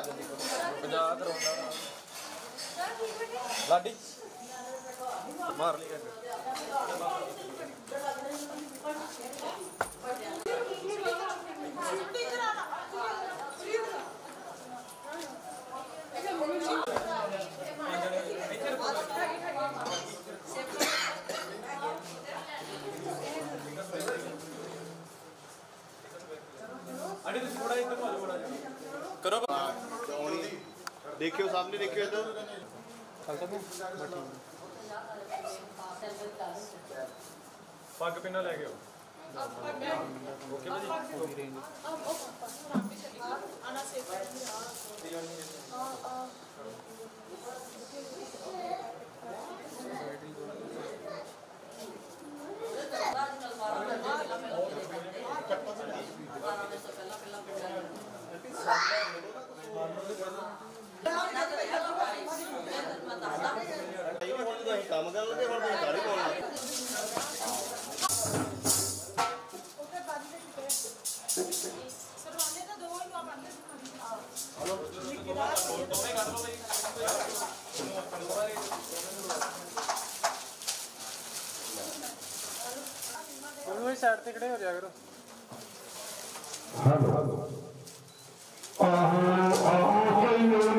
Setting ਕਰਾ ਦਿੰਦੀ ਪੰਜਾਬ ਕਰਾਉਂਦਾ ਲਾਡੀ ਮਾਰ ਲਈ ਗੱਡ ਅੜੀ ਤੁਸੀਂ ਥੋੜਾ ਇੱਧਰ ਨੂੰ ਆ ਜਾਓ ਕਰੋ ਆਉਣੀ ਦੇਖਿਓ ਸਾਹਮਣੇ ਦੇਖਿਓ ਇੱਧਰ। ਪੱਗ ਪਿੰਨਾ ਲੈ ਕੇ ਆਓ। ਓਕੇ ਭਾਜੀ ਹੁਣ ਜਦੋਂ ਅਸੀਂ ਕੰਮ ਕਰਨ ਲੱਗੇ ਹੁਣ ਤੁਸੀਂ ਸਾਰੇ ਪਾਉਣ ਲੱਗੇ ਸਰਵਾਨੇ ਤਾਂ ਦੋ ਹੀ ਕੰਮ ਆਂਦੇ ਉਹਨੂੰ ਸਾਈਡ ਤੇ ਖੜੇ ਹੋ ਜਾ ਕਰੋ ਲਾਈ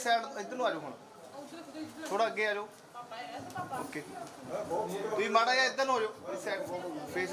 ਇਸ ਸਾਈਡ ਇੱਧਰ ਨੂੰ ਆ ਜਾਓ ਹੁਣ। ਥੋੜਾ ਅੱਗੇ ਆ ਜਾਓ। ਓਕੇ ਤੁਸੀਂ ਮਾੜਾ ਜਿਹਾ ਇੱਧਰ ਨੂੰ ਆ ਜਾਓ। ਇਸ ਸਾਈਡ ਫੇਸ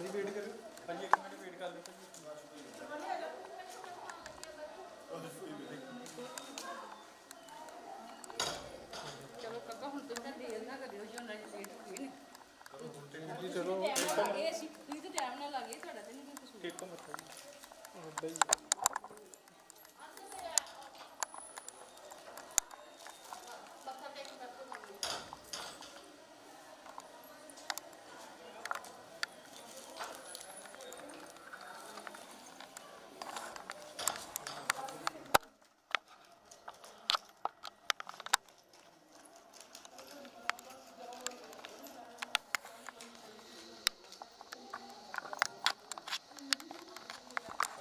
ਨਹੀਂ ਵੇਟ ਕਰੋ ਭਾਜੀ ਇੱਕ ਮਿੰਟ ਵੇਟ ਕਰ ਲਓ ਭਾਜੀ ਚਲੋ ਕਾਕਾ ਹੁਣ ਤੁਸੀਂ ਤਾਂ ਦੇਰ ਨਾ ਕਰਿਓ ਜੋ ਨਾ ਲੇਟ ਹੋ ਗਏ ਨੇ ਜੀ ਚਲੋ ਟਾਈਮ ਨਾਲ ਲੱਗੇ ਅਸੀਂ ਤੁਸੀਂ ਤਾਂ ਟਾਈਮ ਨਾਲ ਲੱਗੇ ਸਾਡਾ ਤਾਂ ਨਹੀਂ ਕੋਈ ਕਸੂਰ ਟੇਕੋ ਮੱਥਾ ਜੀ ਵੱਡਾ ਹੀ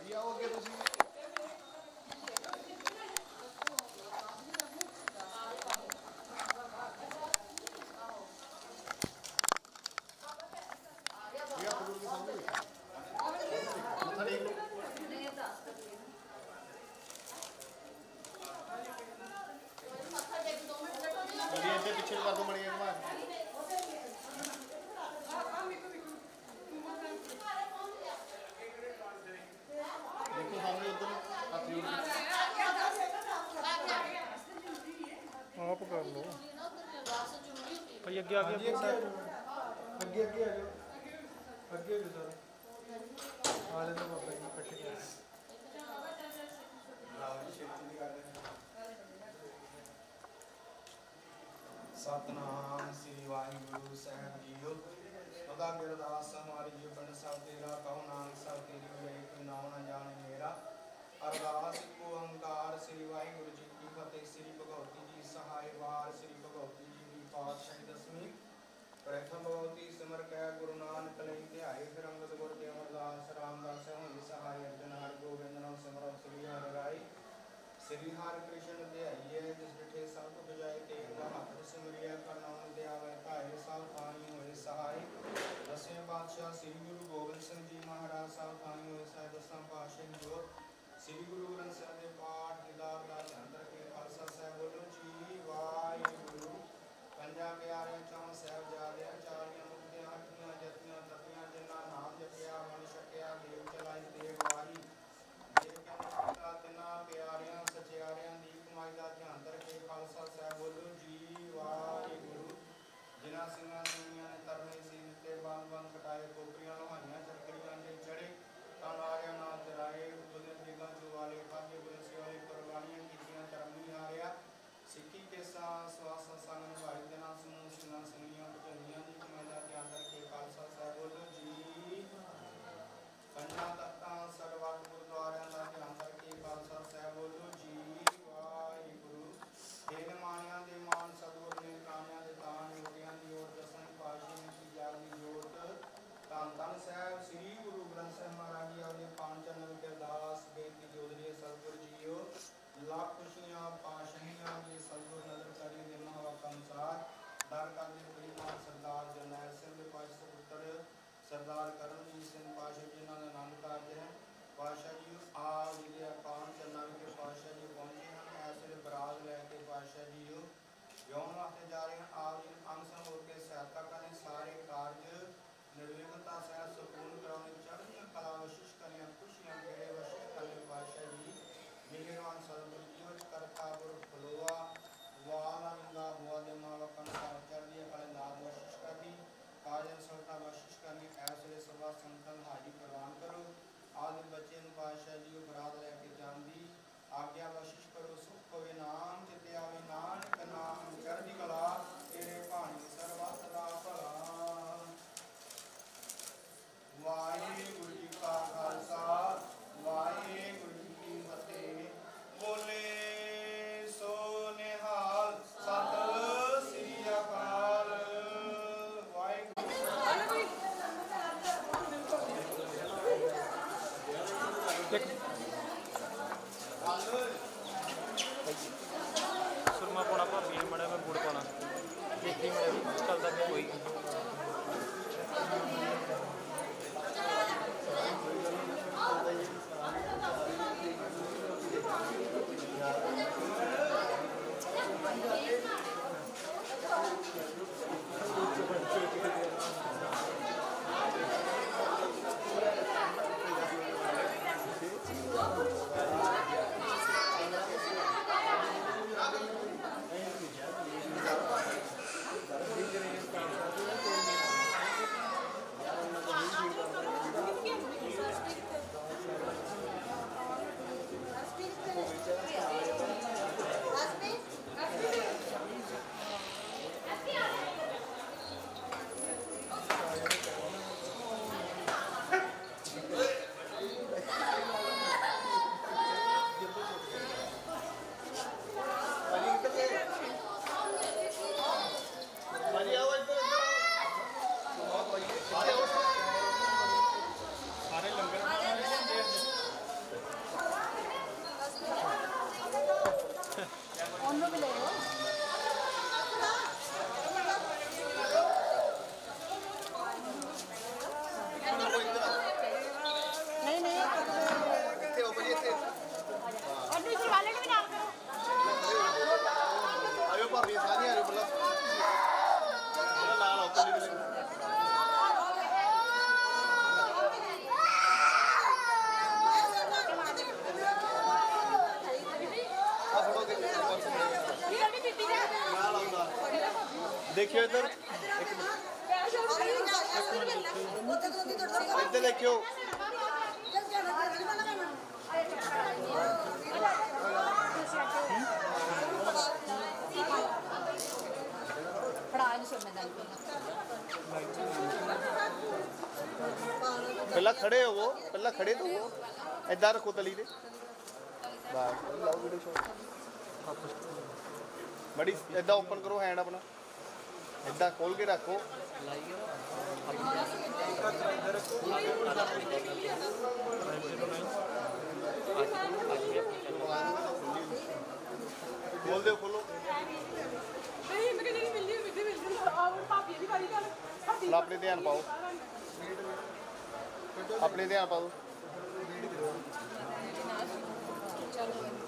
ਭਾਈ ਆਓ ਅੱਗੇ ਤੁਸੀਂ ਇਹ ਆ ਬਜ਼ੁਰਗ ਸਾਹਮਣੇ ਮੱਥਾ ਟੇਕ ਲਓ ਜੀ ਇੱਥੇ ਪਿੱਛੇ ਨੂੰ ਕਰ ਦੋ ਮੜੀ ਘੁਮਾ ਦੇਖੋ ਸਾਹਮਣੇ ਉਧਰ ਹੱਥ ਜੋੜ ਕੇ ਆਪ ਕਰ ਲਓ ਭਾਈ ਅੱਗੇ ਆ ਗਿਆ ਅੱਗੇ ਅੱਗੇ ਆ ਜਾਓ। ਅੱਗੇ ਹੋ ਜਾਓ ਆ ਲੈ ਬਾਬਾ ਜੀ, ਇਕੱਠੇ ਕਰ ਸਤਨਾਮ ਸ੍ਰੀ ਵਾਹਿਗੁਰੂ ਸਾਹਿਬ ਜੀਓ। ਸਦਾ ਮੇਰਾ ਦਾਸ ਹਮਾਰੀ ਜੀਵਨ ਸਭ ਤੇਰਾ, ਕਹੋ ਨਾਨਕ ਸਭ ਤੇਰੀ ਮੇਰੇ ਕੋਈ ਨਾਮ ਨਾ ਜਾਣੇ ਮੇਰਾ। ਅਰਦਾਸ ਕੋ ਓੰਕਾਰ ਸ੍ਰੀ ਵਾਹਿਗੁਰੂ ਜੀ ਕੀ ਫਤਿਹ, ਸ੍ਰੀ ਭਗਵਤੀ ਜੀ ਸਹਾਇ ਵਾਰ, ਸ੍ਰੀ ਭਗਵਤੀ ਜੀ ਦੀ ਪਾਤਸ਼ਾਹੀ ਪ੍ਰਥਮ ਭਗਵਤੀ ਸਿਮਰ ਕੈ ਗੁਰੂ ਨਾਨਕ ਲਈ ਧਿਆਏ ਫਿਰ ਅੰਗਦ ਗੁਰ ਦੇ ਅਮਰਦਾਸ ਰਾਮਦਾਸ ਹੋਈ ਸਹਾਇ ਅਰਜਨ ਹਰ ਗੋਬਿੰਦ ਨਾਮ ਸਿਮਰੋ ਸ੍ਰੀ ਹਰਿ ਰਾਈ ਸ੍ਰੀ ਹਰਿ ਕ੍ਰਿਸ਼ਨ ਧਿਆਈਏ ਜਿਸ ਡਿਠੇ ਸਭ ਕੁ ਬਜਾਏ ਤੇ ਹੱਥ ਸਿਮਰਿਆ ਕਰਨਾਉ ਦਿਆਵੇ ਭਾਏ ਸਭ ਥਾਈ ਹੋਏ ਸਹਾਈ। ਦਸਵੇਂ ਪਾਤਸ਼ਾਹ ਸ੍ਰੀ ਗੁਰੂ ਗੋਬਿੰਦ ਸਿੰਘ ਜੀ ਮਹਾਰਾਜ ਸਾਹਿਬ ਥਾਈ ਹੋਏ ਸਹਾਈ ਦਸਾਂ ਪਾਤਸ਼ਾਹ ਜੋ ਸ੍ਰੀ ਗੁਰੂ ਗ੍ਰੰਥ ਸਾਹਿਬ ਦੇ ਪਾਠ ਦਿਦਾਰ ਦਾ ਅੰਦਰ ਕੇ ਖਾਲਸਾ ਸਾਹਿਬ ਵੱਲੋਂ ਪੰਜਾਂ ਪਿਆਰਿਆਂ ਚੌਂ ਸਾਹਿਬ ਚਾਰੀਆਂ ਮੁਕਤਿਆਂ ਅੱਠੀਆਂ ਜਤੀਆਂ ਤਪੀਆਂ ਜਿਨ੍ਹਾਂ ਨਾਮ ਜਪਿਆ, ਮਨ ਛਕਿਆ, ਦੇਵ ਚਲਾਈ, ਦੇਵ ਵਾਹੀ। ਦੇਵ ਕੇ ਮੁਕਤਾ ਪਿਆਰਿਆਂ, ਸਚਿਆਰਿਆਂ ਦੀ ਕਮਾਈ ਦਾ ਧਿਆਨ ਕਰਕੇ ਖਾਲਸਾ ਸਾਹਿਬ ਬੋਲੋ, ਜੀ ਵਾਹਿਗੁਰੂ। ਜਿਨ੍ਹਾਂ ਸਿੰਘਾਂ ਸਿੰਘਾਂ ਨੇ ਤਰਨੇ ਸੀ ਤੇ ਬੰਦ ਬੰਦ ਕਟਾਏ ਕੋਪਰੀਆਂ ਲੋਹਾਈਆਂ ਚੱਕਰੀਆਂ ਦੇ ਚੜੇ, ਤਾਂ ਆਰਿਆ ਨਾ ਤਰਾਏ ਬੁਲੇ ਦਿਗਾਂ ਜੋ ਵਾਲੇ ਪਾਗੇ ਬੁਲੇ ਸਿਵਾਲੇ ਕੁਰਬਾਨੀਆਂ ਕੀਤੀਆਂ, ਧਰਮੀ ਆਰਿਆ ਸਿੱਖੀ ਕੇ ਸਾ ਸਵਾਸ ਸੰਗ सरदार करमजीत सिंह पातशाह जी, इन्होंने आनंद करते है। पातशाह जी आ जी अकाल चलना विखे पातशाह जी पहुँचे हैं। इस वे बराज लैके पातशाह जी ग्यौन वास्ते जा रहे हैं। आप जी अंग हो के सहायता कर सारे कार्य निर्विघ्नता सह सुपूर्ण कराने चढ़िया कला वशिष कर खुशियाँ गिरे वशिष कर पातशाह जी। मेहरवान सदगुरु करतापुर फलोआ वाल अंगा बुआ दे माल चढ़ दिए कल नाम वशिष कर दी कार्य संस्था वशिष ਕਰਨੀ ਐਸ ਵੇਲੇ ਸਭਾ ਸੰਗਤਾਂ ਹਾਜ਼ਰੀ ਪ੍ਰਵਾਨ ਕਰੋ। ਆਦਿ ਬੱਚੇ ਨੂੰ ਪਾਤਸ਼ਾਹ ਜੀ ਉਪਰਾਧ ਲੈ ਕੇ ਜਾਣ ਦੀ ਆਗਿਆ ਬਖਸ਼। ਖੜੇ ਤਾਂ ਹੋਵੋ ਏਦਾਂ ਰੱਖੋ ਤਲੀ ਤੇ। ਬਸ। ਲਾਓ ਵੀਡੀਓ ਸ਼ਾਟ ਬੜੀ ਏਦਾਂ ਓਪਨ ਕਰੋ ਹੈਂਡ ਆਪਣਾ। ਏਦਾਂ ਖੋਲ ਕੇ ਰੱਖੋ। ਖੋਲ ਦਿਓ ਖੋਲੋ। ਹੁਣ ਆਪਣੇ ਧਿਆਨ ਪਾਓ। ਆਪਣੇ ਧਿਆਨ ਪਾਓ।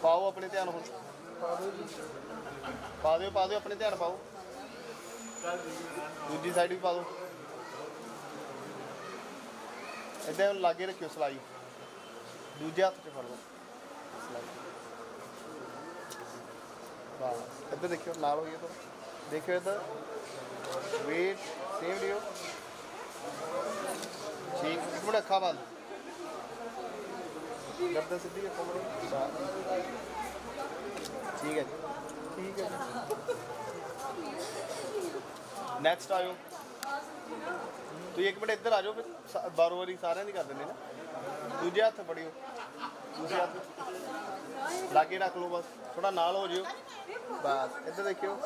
ਪਾਓ ਆਪਣੇ ਧਿਆਨ ਹੁਣ। ਪਾ ਦਿਓ ਪਾ ਦਿਓ, ਆਪਣੇ ਧਿਆਨ ਪਾਓ। ਦੂਜੀ ਸਾਈਡ ਵੀ ਪਾ ਦਿਓ। ਏਦਾਂ ਲਾਗੇ ਰੱਖਿਓ ਸਲਾਈ। ਦੂਜੇ ਹੱਥ 'ਚ ਫੜ ਲਓ। ਸਲਾਈ। ਇੱਧਰ ਦੇਖਿਓ, ਨਾਲ ਹੋਈਏ ਤਾਂ ਦੇਖਿਓ ਇੱਧਰ। ਵੇਟ ਸੇਮ ਦਿਓ। ਠੀਕ ਇੱਕ ਮਿੰਟ ਅੱਖਾਂ ਬੰਦ। ਗਰਦਨ ਸਿੱਧੀ ਰੱਖੋ ਬੜੀ ਠੀਕ ਹੈ ਜੀ। ਠੀਕ ਹੈ ਨੈਕਸਟ ਆਇਓ ਤੁਸੀਂ ਇੱਕ ਮਿੰਟ ਇੱਧਰ ਆ ਜਾਓ, ਫਿਰ ਬਾਰੋ ਵਾਰੀ ਸਾਰਿਆਂ ਦੀ ਕਰ ਦਿੰਦੇ ਨਾ। ਦੂਜੇ ਹੱਥ ਫੜਿਓ। ਦੂਜੇ ਹੱਥ। ਲਾਗੇ ਰੱਖ ਲਓ ਬਸ ਥੋੜਾ ਨਾਲ ਹੋ ਜਿਓ। ਬਸ, ਇੱਧਰ ਦੇਖਿਓ।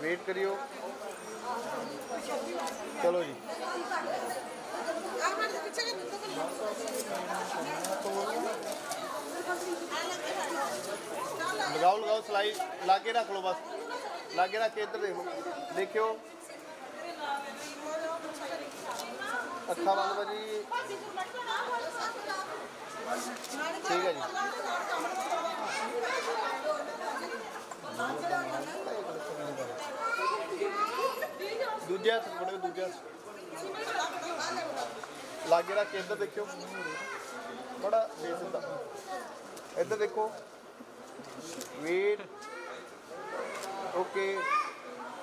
ਵੇਟ ਕਰਿਓ। ਚਲੋ ਜੀ। ਲਗਾਓ ਲਗਾਓ ਸਲਾਈ। ਲਾਗੇ ਰੱਖ ਲਓ ਬਸ। ਲਾਗੇ ਰੱਖ ਕੇ ਇੱਧਰ ਦੇਖੋ ਦੇਖਿਓ। ਅੱਖਾਂ ਬੰਦ ਭਾਜੀ ਠੀਕ ਹੈ ਜੀ। ਦੂਜੇ ਹੱਥ ਫੜੋ, ਦੂਜੇ ਲਾਗੇ ਰੱਖ ਕੇ ਇੱਧਰ ਦੇਖਿਓ। ਬੜਾ ਫੇਸ ਇੱਧਰ ਇੱਧਰ ਦੇਖੋ। ਵੇਟ ਓਕੇ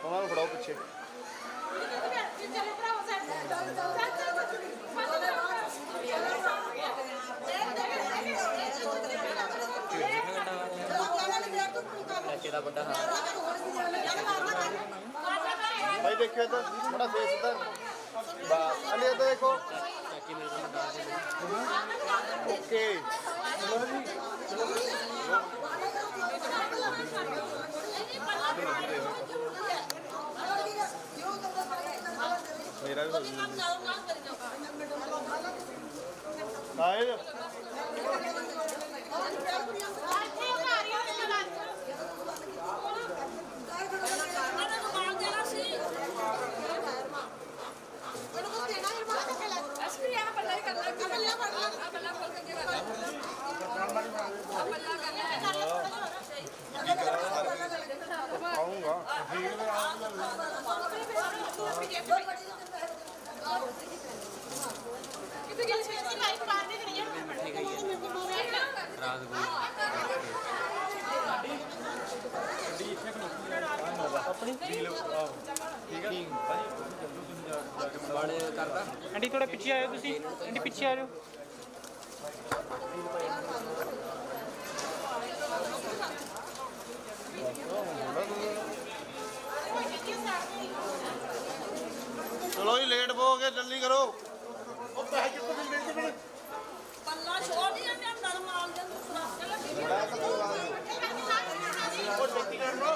ਉਹਨਾਂ ਨੂੰ ਫੜਾਓ ਪਿੱਛੇ। ਭਾਈ ਦੇਖਿਓ ਇੱਧਰ। ਬੜਾ ਫੇਸ ਇੱਧਰ ਬਸ। ਅਲੀ ਇੱਧਰ ਦੇਖੋ। ਓਕੇ ਮੇਰਾ ਵੀ ਹੋ ਜੂਗਾ ਨਾਇਰ ਆਉਂਗਾ ਆਂਟੀ ਥੋੜਾ ਪਿੱਛੇ ਆਇਓ ਤੁਸੀਂ। ਆਂਟੀ ਪਿੱਛੇ ਆ ਜਾਓ। ਚਲੋ ਜੀ ਲੇਟ ਹੋ ਗਏ ਜਲਦੀ ਕਰੋ। ਉਹ ਪੈਸੇ ਕਿੱਥੋਂ ਮਿਲਦੇ ਜੀ ਮੈਨੂੰ ਪੱਲਾ ਛੋੜ ਦਿਆ ਮੈਂ ਅੰਦਰ ਮਾਲ ਦੇ ਚਲੋ ਉਹ ਛੇਤੀ ਕਰ ਲੋ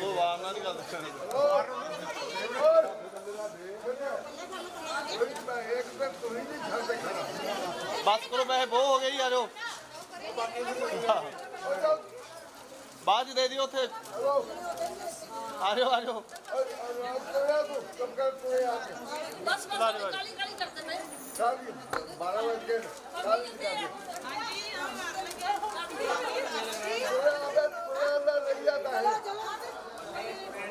ਉਹ ਵਾਰ ਨਾਲ ਨਹੀਂ ਗੱਲ ਕਰਨੀ ਬਸ ਕਰੋ ਪੈਸੇ ਬਹੁਤ ਹੋ ਗਏ ਜੀ ਆ ਜਾਓ ਬਾਅਦ 'ਚ ਦੇ ਦਿਓ ਉੱਥੇ ਆ ਜਾਓ ਆ ਜਾਓ ਬਸ ਬਸ ਕਾਲੀ ਕਾਲੀ ਕਰਦੇ ਪਏ ਓਏ ਐਸਪੀ ਆ ਤੂੰ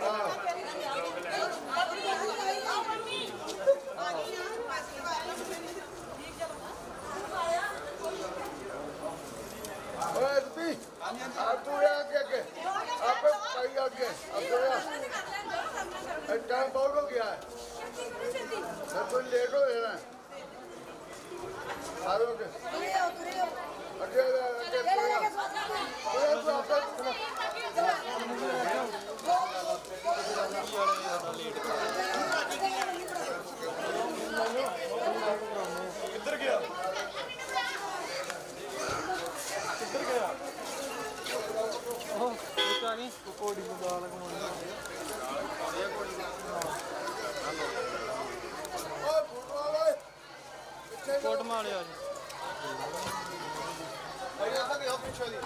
ਆ ਅਦੂਰਾ ਅੱਗੇ ਅੱਗੇ। ਆਪੇ ਪਾਈ ਅੱਗੇ ਅਦੂਰਾ ਟਾਈਮ ਬਹੁਤ ਹੋ ਗਿਆ। ਹੈ ਕੋਈ ਲੇਟ ਹੋ ਜਾਣਾ ਸਾਰੇ ਅੱਗੇ ਅੱਗੇ ਜੀ ਭਾਈ ਇੱਧਰ ਦੇਖੋ ਪਿੱਛੇ ਦੀ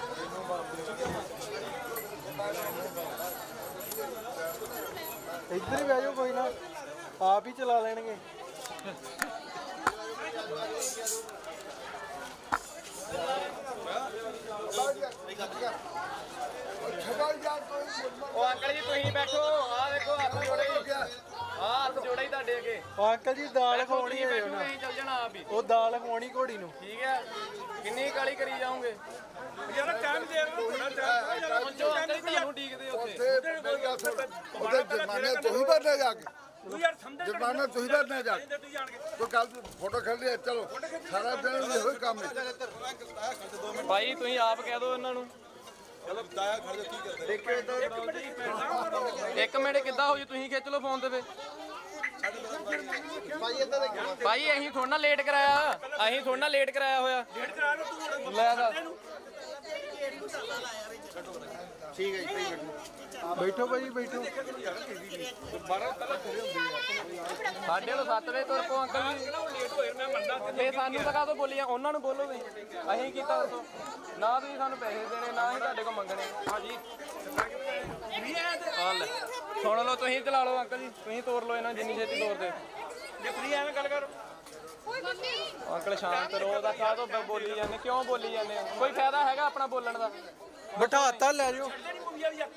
ਇੱਧਰ ਹੀ ਬਹਿ ਜਾਓ ਕੋਈ ਨਾ ਆਪ ਹੀ ਚਲਾ ਲੈਣਗੇ। ਉਹ ਅੰਕਲ ਜੀ ਤੁਸੀਂ ਬੈਠੋ। ਆ ਦੇਖੋ ਹੱਥ ਜੋੜੇ। ਆ ਹੱਥ ਜੋੜੇ ਹੀ ਤੁਹਾਡੇ ਅੱਗੇ। ਉਹ ਅੰਕਲ ਜੀ ਦਾਲ ਬੈਠੋ ਖਵਾਉਣੀ ਤੁਸੀਂ ਹੈ ਬੈਠੋ ਉਹਨਾਂ ਅਸੀਂ ਚੱਲ ਜਾਣਾ ਆਪ ਹੀ। ਉਹ ਦਾਲ ਖਵਾਉਣੀ ਘੋੜੀ ਨੂੰ। ਠੀਕ ਹੈ। ਕਿੰਨੀ ਕਾਲੀ ਕਰੀ ਜਾਓਗੇ? ਯਾਰ ਟਾਈਮ ਦੇ ਥੋੜਾ ਟਾਈਮ ਯਾਰ ਪਹੁੰਚੋ ਅੰਕਲ ਜੀ ਤੁਹਾਨੂੰ ਡੀਕਦੇ ਉੱਥੇ। ਉਹਦੇ ਜੁਰਮਾਨੇ ਤੁਸੀਂ ਭਰਨੇ ਜਾ ਕੇ। ਤੂੰ ਯਾਰ ਸਮਝ ਜੁਰਮਾਨਾ ਤੁਸੀਂ ਭਰਨੇ ਜਾ ਕੇ। ਤੂੰ ਜਾਣ ਕੇ। ਕੋਈ ਕੱਲ ਫੋਟੋ ਖੜ ਲਿਆ ਚਲੋ। ਸਾਰਾ ਦਿਨ ਇਹ ਕੰਮ ਹੈ। ਭਾਈ ਤੁਸੀਂ ਆਪ ਕਹਿ ਦਿਓ ਇਹਨਾਂ ਨੂੰ। ਇੱਕ ਮਿੰਟ ਕਿੱਦਾਂ ਹੋ ਜੀ? ਤੁਸੀਂ ਖਿੱਚ ਲਓ ਫੋਨ ਤੇ ਫੇ ਭਾਈ ਇੱਧਰ ਦੇਖੋ। ਭਾਈ ਅਸੀਂ ਥੋੜਾ ਨਾ ਲੇਟ ਕਰਾਇਆ। ਅਸੀਂ ਥੋੜਾ ਨਾ ਲੇਟ ਕਰਾਇਆ ਹੋਇਆ। ਡੇਢ ਕਰਾ ਲਓ ਤੂੰ ਲੈ ਦੱਸ। ਠੀਕ ਹੈ ਜੀ ਭਾਈ ਬੈਠੋ ਬੈਠੋ ਭਾਈ ਬੈਠੋ। ਸਾਡੇ ਲੋ 7 ਵਜੇ ਤੁਰ ਪੋ ਅੰਕਲ ਜੀ। ਲੇਟ ਹੋਏ ਮੈਂ ਮੰਨਦਾ ਤੇ ਸਾਨੂੰ ਤਾਂ ਕਾਹਤੋਂ ਬੋਲੀਆਂ? ਉਹਨਾਂ ਨੂੰ ਬੋਲੋ ਤੁਸੀਂ। ਅਸੀਂ ਕੀਤਾ ਦੱਸੋ। ਨਾ ਤੁਸੀਂ ਸਾਨੂੰ ਪੈਸੇ ਦੇਣੇ ਨਾ ਹੀ ਤੁਹਾਡੇ ਕੋਲ ਮੰਗਣੇ। ਹਾਂਜੀ। ਹਾਂ ਲੈ। ਸੁਣ ਲਓ ਤੁਸੀਂ ਚਲਾ ਲਓ ਅੰਕਲ ਜੀ। ਤੁਸੀਂ ਤੋੜ ਲਓ ਇਹਨਾਂ ਨੂੰ ਜਿੰਨੀ ਛੇਤੀ ਤੋੜਦੇ ਜੇ ਫਰੀ ਐਵੇਂ ਗੱਲ ਕਰ। ਅੰਕਲ ਸ਼ਾਂਤ ਰਹੋ ਉਹਦਾ ਕਾਹਤੋਂ ਬ- ਬੋਲੀ ਜਾਂਦੇ? ਕਿਉਂ ਬੋਲੀ ਜਾਂਦੇ? ਕੋਈ ਫਾਇਦਾ ਹੈਗਾ ਆਪਣਾ ਬੋਲਣ ਦਾ? ਬਿਠਾਤਾ ਲੈ ਜਾਓ ਤੂੰ ਲੈ ਜਾਓ।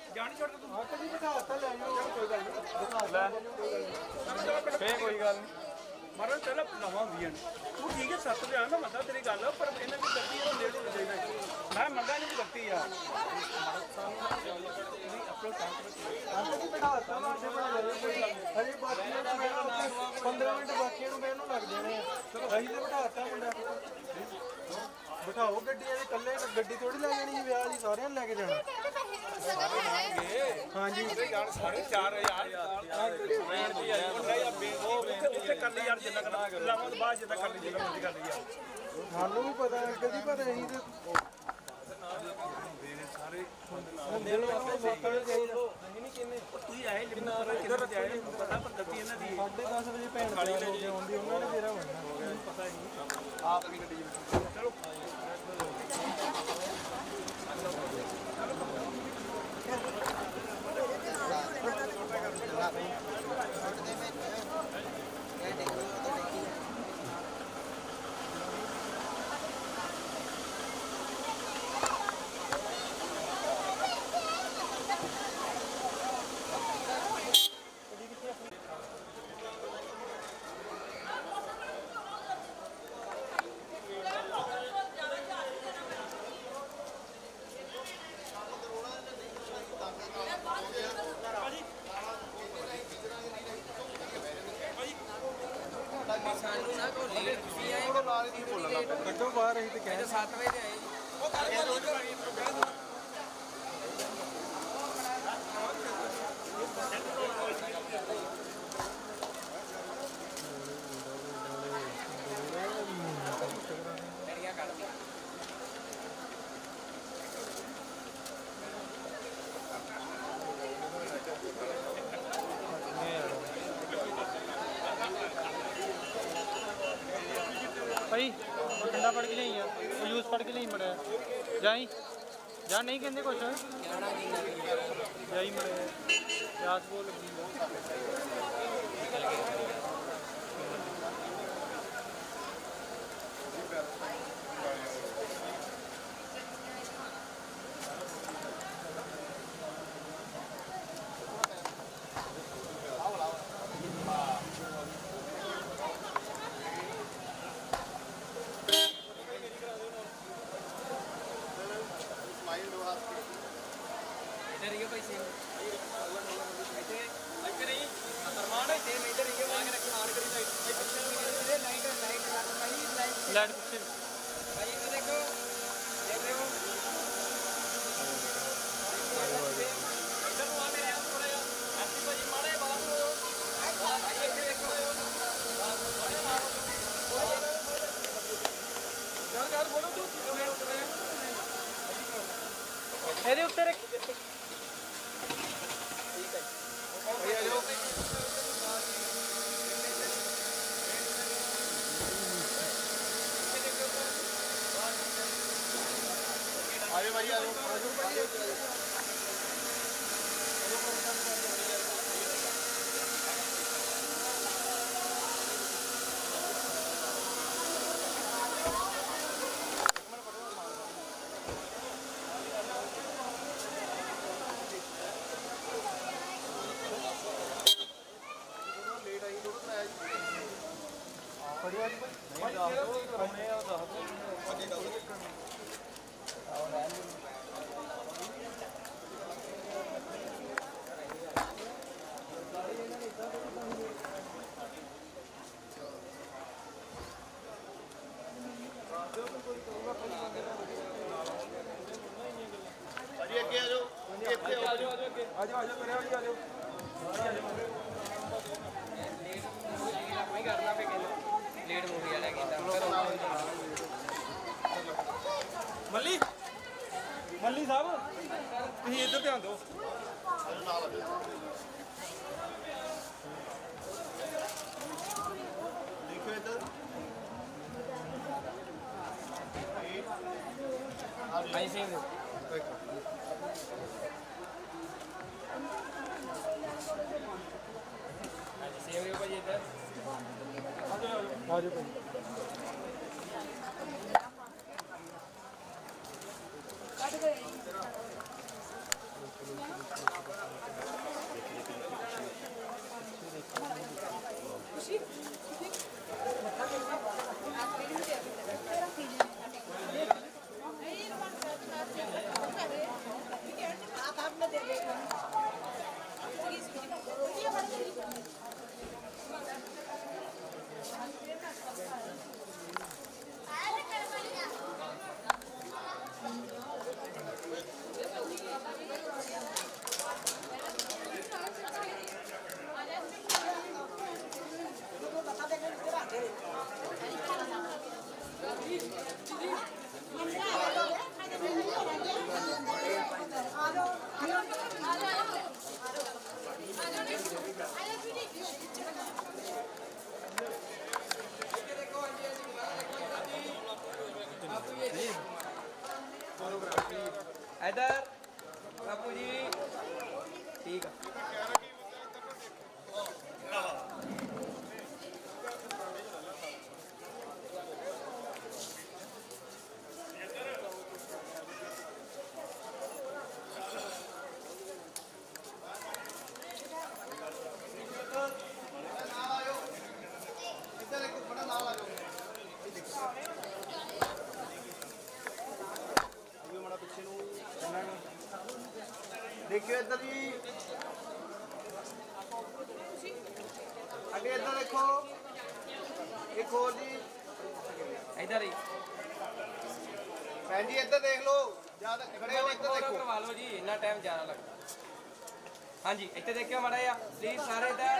ਕੋਈ ਗੱਲ ਨਹੀਂ ਲੈ। ਫੇਰ ਕੋਈ ਗੱਲ ਨਹੀਂ ਮਰਨ ਪਹਿਲਾਂ ਲਾਵਾਂ ਹੁੰਦੀਆਂ ਨੇ। ਤੂੰ ਠੀਕ ਹੈ ਸੱਤ ਤੇ ਆ ਮੈਂ ਮੰਨਦਾ ਤੇਰੀ ਗੱਲ ਪਰ ਇਹਨਾਂ ਦੀ ਗਲਤੀ ਇਹ ਨੇੜੇ ਹੋ। ਜਾਈਦਾ ਮੈਂ ਮੰਨਦਾ ਨਹੀਂ ਗਲਤੀ ਆ। ਅੰਕਲ ਜੀ ਬਿਠਾਤਾ ਵਾ ਅੱਗੇ ਬਣਾ ਲੈ ਕੋਈ ਗੱਲ ਨਹੀਂ ਹਜੇ ਬਾਕੀਆਂ ਨੂੰ ਬਹਿਣ 15 ਮਿੰਟ ਨੂੰ। ਲੱਗ ਜਾਣੇ ਆ ਅਸੀਂ ਤੇ ਬਿਠਾਤਾ ਮੁੰਡਾ। ਬਿਠਾਓ ਗੱਡੀ ਇਹ ਇਕੱਲੇ ਗੱਡੀ ਥੋੜੀ ਲੈ ਜਾਣੀ ਵਿਆਹ ਦੀ ਸਾਰਿਆਂ ਨੂੰ ਲੈ ਕੇ ਜਾਣਾ। ਹਾਂਜੀ। ਸਾਢੇ 4000 ਉੱਥੇ ਕਰ ਲਈ ਯਾਰ ਜਿੰਨਾ ਕਰਨਾ ਲਾਵਾਂ ਤੋਂ ਬਾਅਦ ਜਿੱਦਾਂ ਕਰ ਲਈ ਜਿੰਨਾ ਮਰਜ਼ੀ ਕਰ ਲਈ ਯਾਰ। ਸਾਨੂੰ ਵੀ ਪਤਾ ਅੰਕਲ ਜੀ ਪਰ ਅਸੀਂ ਤੇ ਹੁੰਦੇ ਨੂੰ ਆਪੇ ਮੌਕਾ ਵੀ ਚਾਹੀਦਾ ਤੁਸੀਂ ਆਏ ਕਿੱਧਰ ਪਤਾ ਪਰ ਗਲਤੀ ਇਹਨਾਂ ਦੀ। ਹੈ। ਸਾਢੇ 10 ਵਜੇ ਭੈਣ ਤਿਆਰ ਹੋ ਆਉਂਦੀ ਉਹਨਾਂ ਨੇ ਮੇਰਾ ਬਣਨਾ ਕੱਢੋ colocaram ele ali. ਜਾਂ ਨਹੀਂ ਕਹਿੰਦੇ ਕੁਛ। ਜਾਈ ਮੜਿਆ ਪਿਆਸ ਬੋਲ। ਲੱਗੀ 알다. ਅੱਗੇ ਇੱਧਰ ਦੇਖੋ। ਇੱਕ ਹੋਰ ਜੀ। ਇੱਧਰ ਹੀ। ਦੇਖ ਲਓ। ਲਓ ਜੀ ਇੰਨਾ ਟਾਈਮ ਜ਼ਿਆਦਾ ਲੱਗਦਾ। ਹਾਂਜੀ ਇੱਥੇ ਦੇਖਿਓ ਮਾੜਾ ਜਿਹਾ। ਪਲੀਜ਼ ਸਾਰੇ ਦਾ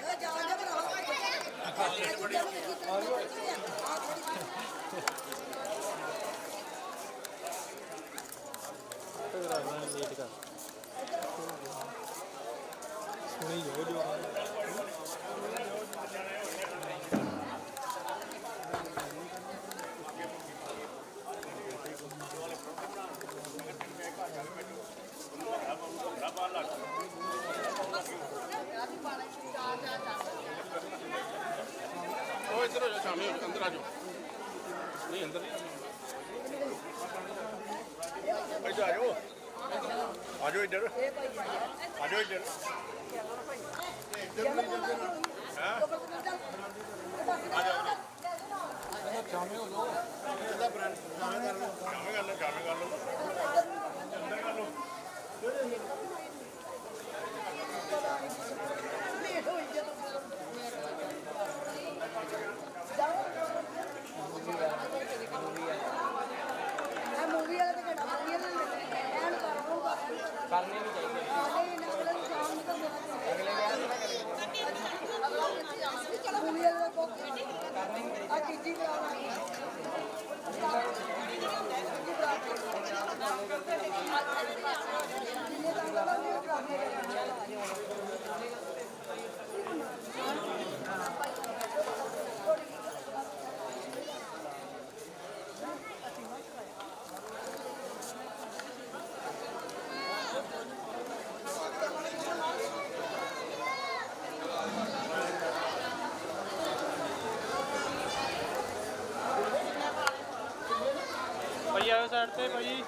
ਸਾਈਡ ਤੇ ਭਾਈ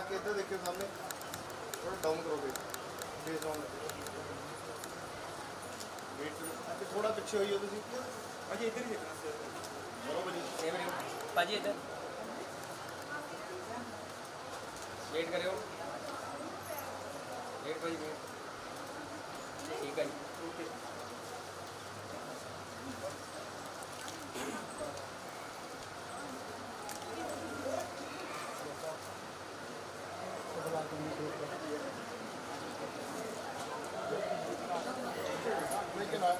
जाके इधर देखिए सामने थोड़ा डाउन करोगे फेस डाउन वेट थोड़ा पीछे होइए ਤੁਸੀਂ ਭਾਜੀ ਇੱਧਰ ਹੀ ਚਲੋ ਭਾਜੀ 6 ਮਿੰਟ ਭਾਜੀ ਇੱਧਰ ਵੇਟ ਕਰਿਓ ਵੇਟ ਭਾਜੀ ਵੇਟ ਠੀਕ ਹੈ ਜੀ ਓਕੇ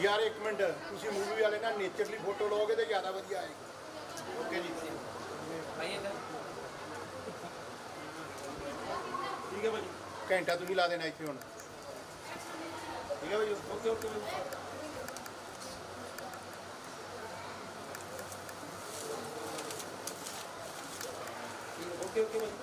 यार एक मिनट तुम मूवी वाले ना नेचरली फ़ोटो लोगे तो ज़्यादा वजिया आएगी। ओके जी। ठीक है भाई। घंटा तो तुम्हें ला देना इतने हूँ ठीक है भाई okay okay okay okay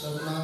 Satnam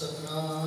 Satnam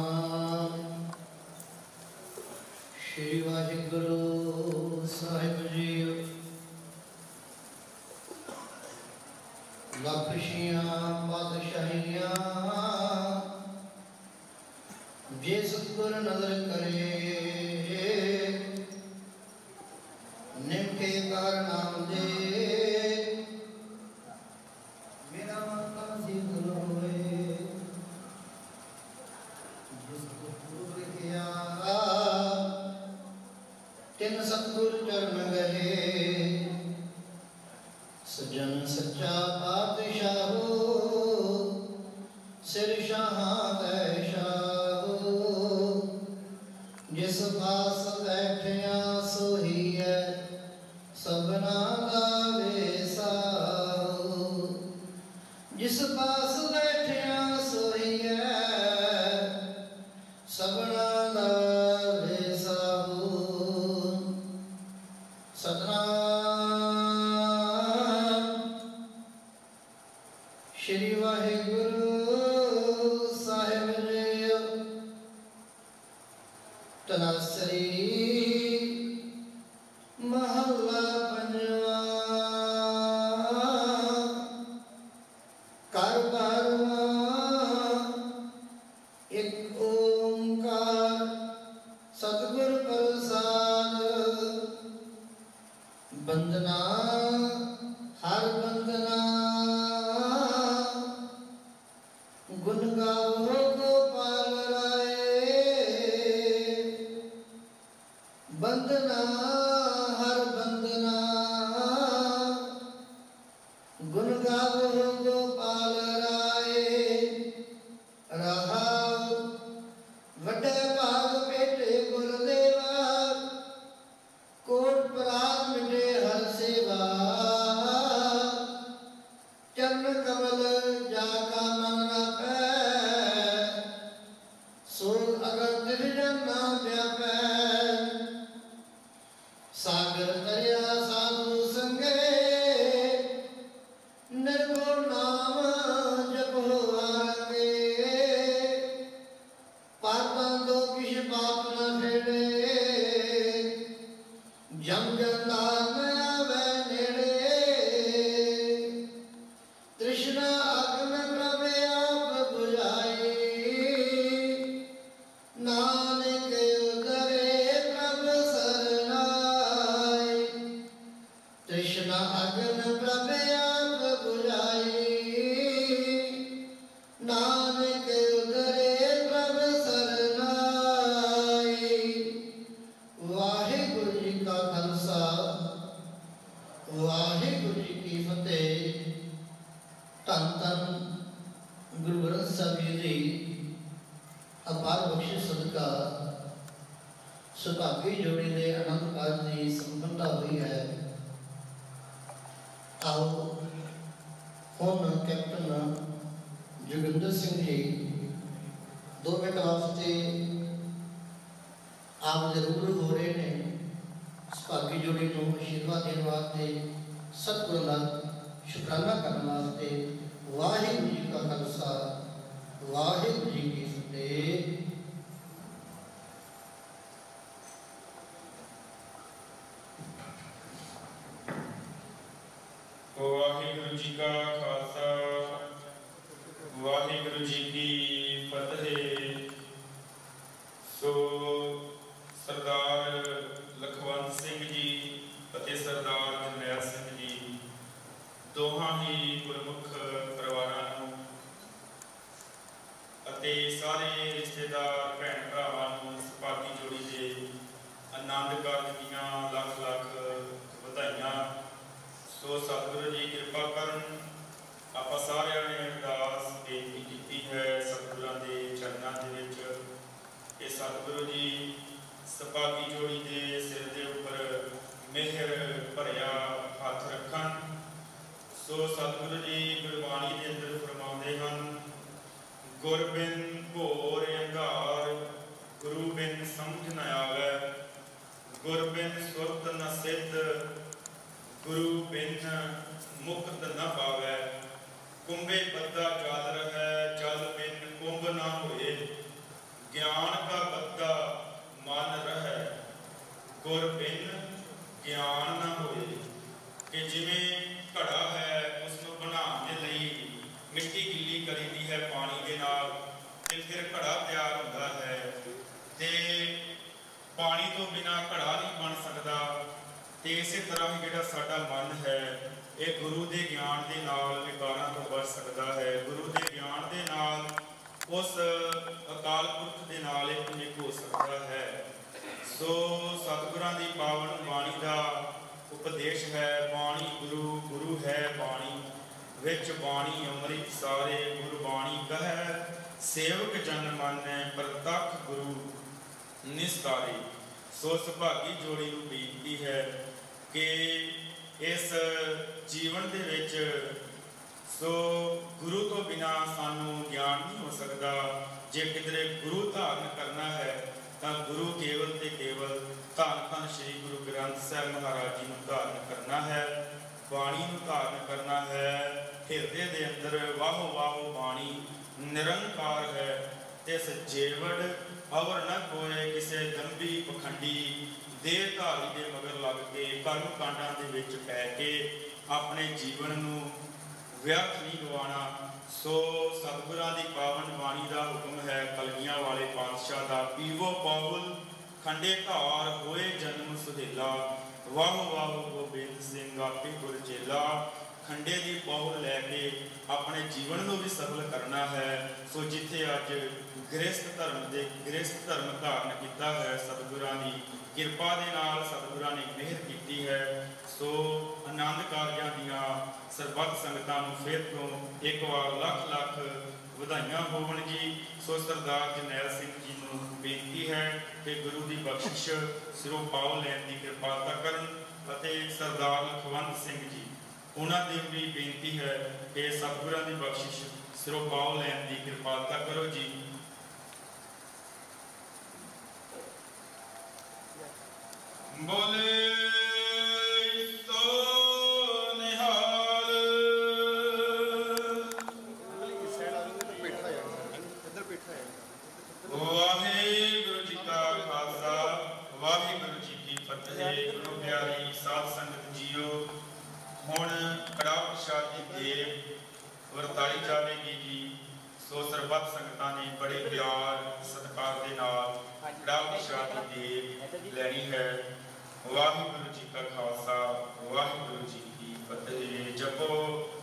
ਫਤਿਹ ਜਪੋ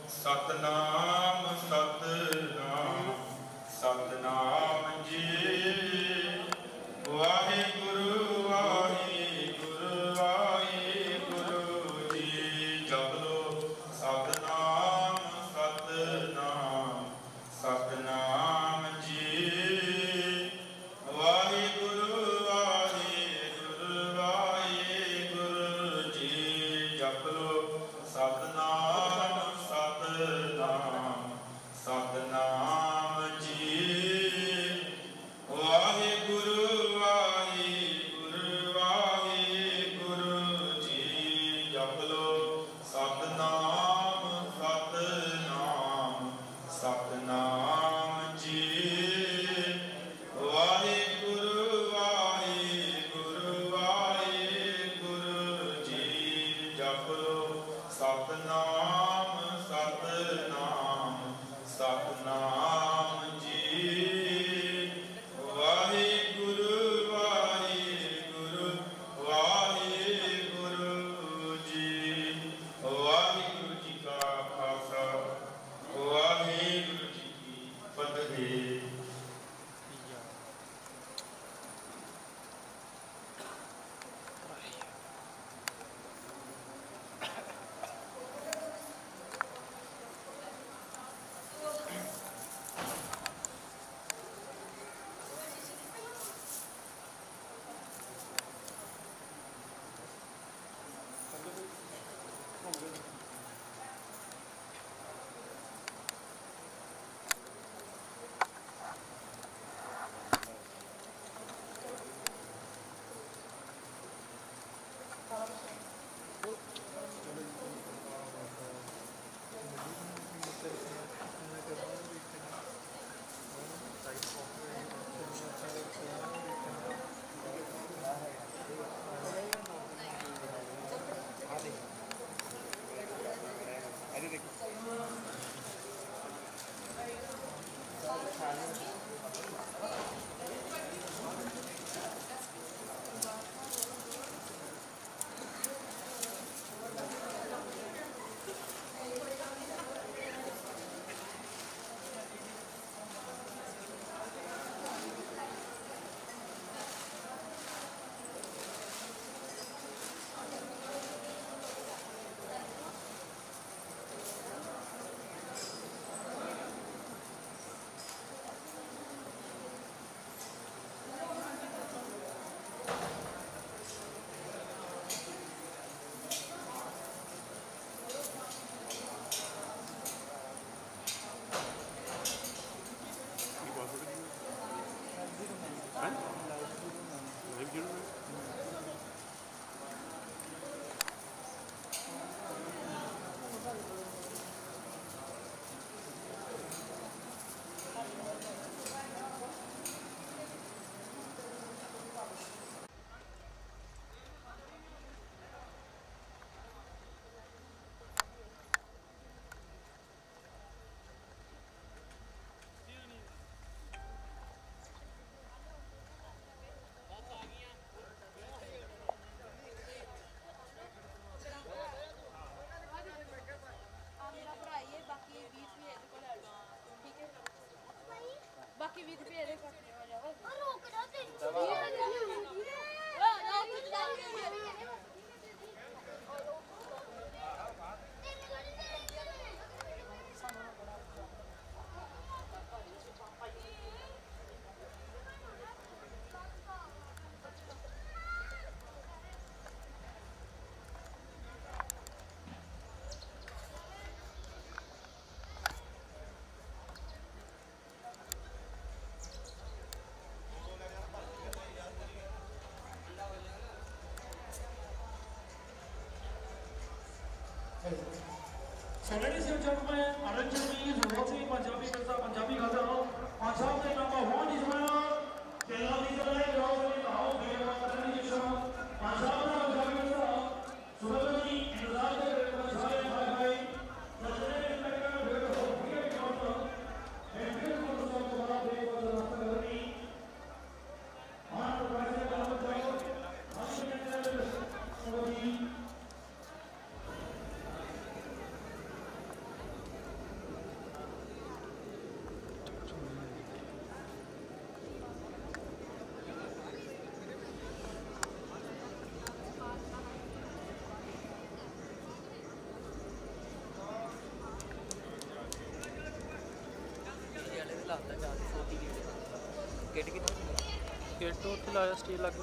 ਸਤਨਾਮ ਸਤਨਾਮ ਸਤ gibi bir yere Secondary State Chairman Arun Chaudhary is once again Punjabi Khalsa Punjabi Khalsa Punjab के नाम हुआ ਗੇਟ ਤੋਂ ਉੱਥੇ ਲਾਇਆ ਸਟੇ ਲੱਗ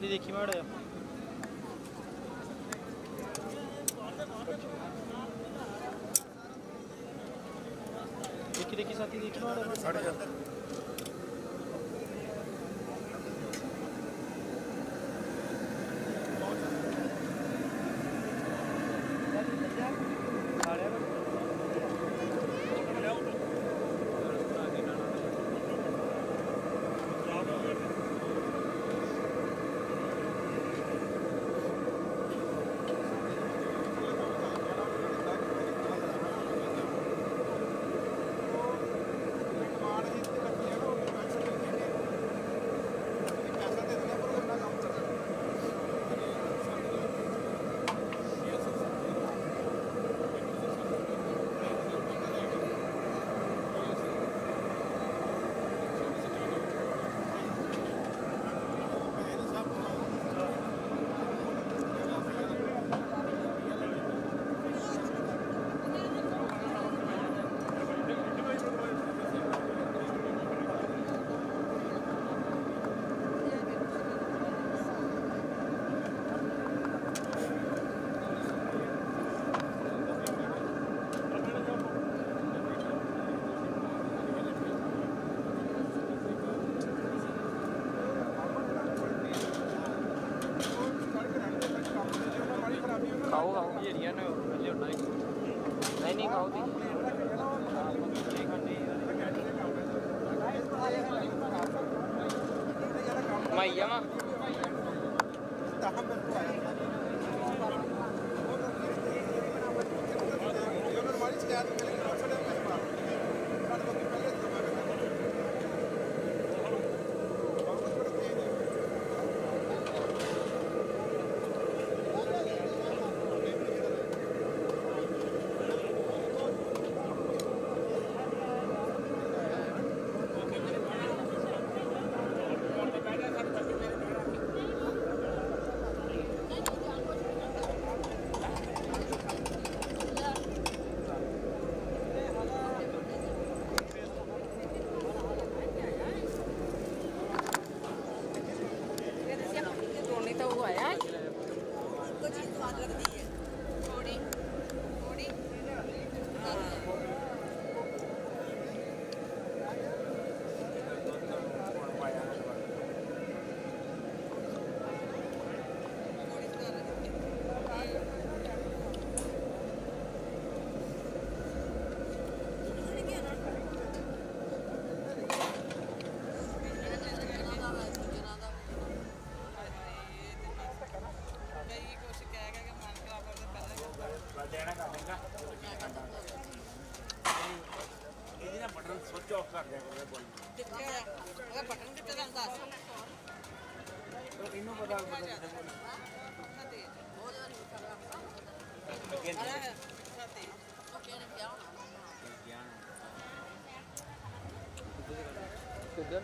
ਦੀ ਦੇਖੀ ਮਾੜਿਆ ਦੇਖੀ ਦੇਖੀ ਸਾਥੀ ਦੇਖੀ ਮਾੜਿਆ 4.5 llama? ਸਵਿਚ ਆਫ ਕਰ। ਦਿਆ ਕਰੋ ਬੋਲ ਕਿੱਥੇ ਆ ਉਹਦਾ ਬਟਨ ਕਿੱਥੇ ਦਾ ਦੱਸ ਇਹਨੂੰ ਪਤਾ ਤੇਰਾ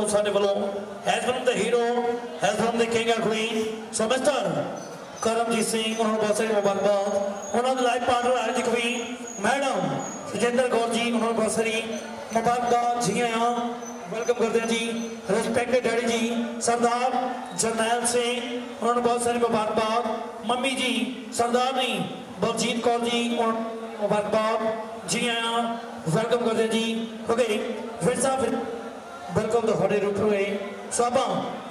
ਦੋਨੇ ਪਰਿਵਾਰਾਂ ਨੂੰ ਸਾਡੇ ਵੱਲੋਂ ਹੈਜ਼ ਫਰਮ ਦਾ ਹੀਰੋ ਹੈਜ਼ ਫਰਮ ਦਾ king and queen so mister Karamjit Singh ਉਹਨਾਂ ਨੂੰ ਬਹੁਤ ਸਾਰੀ ਮੁਬਾਰਕਾਂ ਉਹਨਾਂ ਦੇ ਲਾਈਫ ਪਾਰਟਨਰ ਹੈ ਜੀ ਕੁਈਨ ਮੈਡਮ ਸੁਜਿੰਦਰ ਕੌਰ ਜੀ ਉਹਨਾਂ ਨੂੰ ਬਹੁਤ ਸਾਰੀ ਮੁਬਾਰਕਾਂ ਜੀ ਆਇਆਂ ਵੈਲਕਮ ਕਰਦੇ ਹਾਂ ਜੀ ਰਿਸਪੈਕਟਡ ਡੈਡੀ ਜੀ ਸਰਦਾਰ ਜਰਨੈਲ ਸਿੰਘ ਉਹਨਾਂ ਨੂੰ ਬਹੁਤ ਸਾਰੀ ਮੁਬਾਰਕਾਂ ਮੰਮੀ ਜੀ ਸਰਦਾਰਨੀ ਬਲਜੀਤ ਕੌਰ ਜੀ ਉਹਨਾਂ ਨੂੰ ਮੁਬਾਰਕਾਂ ਜੀ ਆਇਆਂ ਵੈਲਕਮ ਕਰਦੇ ਹਾਂ ਜੀ ਓਕੇ ਫਿਰ ਸਾਹਿਬ ਬਿਲਕੁਲ ਤੁਹਾਡੇ ਰੂਬਰੂ ਹੈ ਸੋ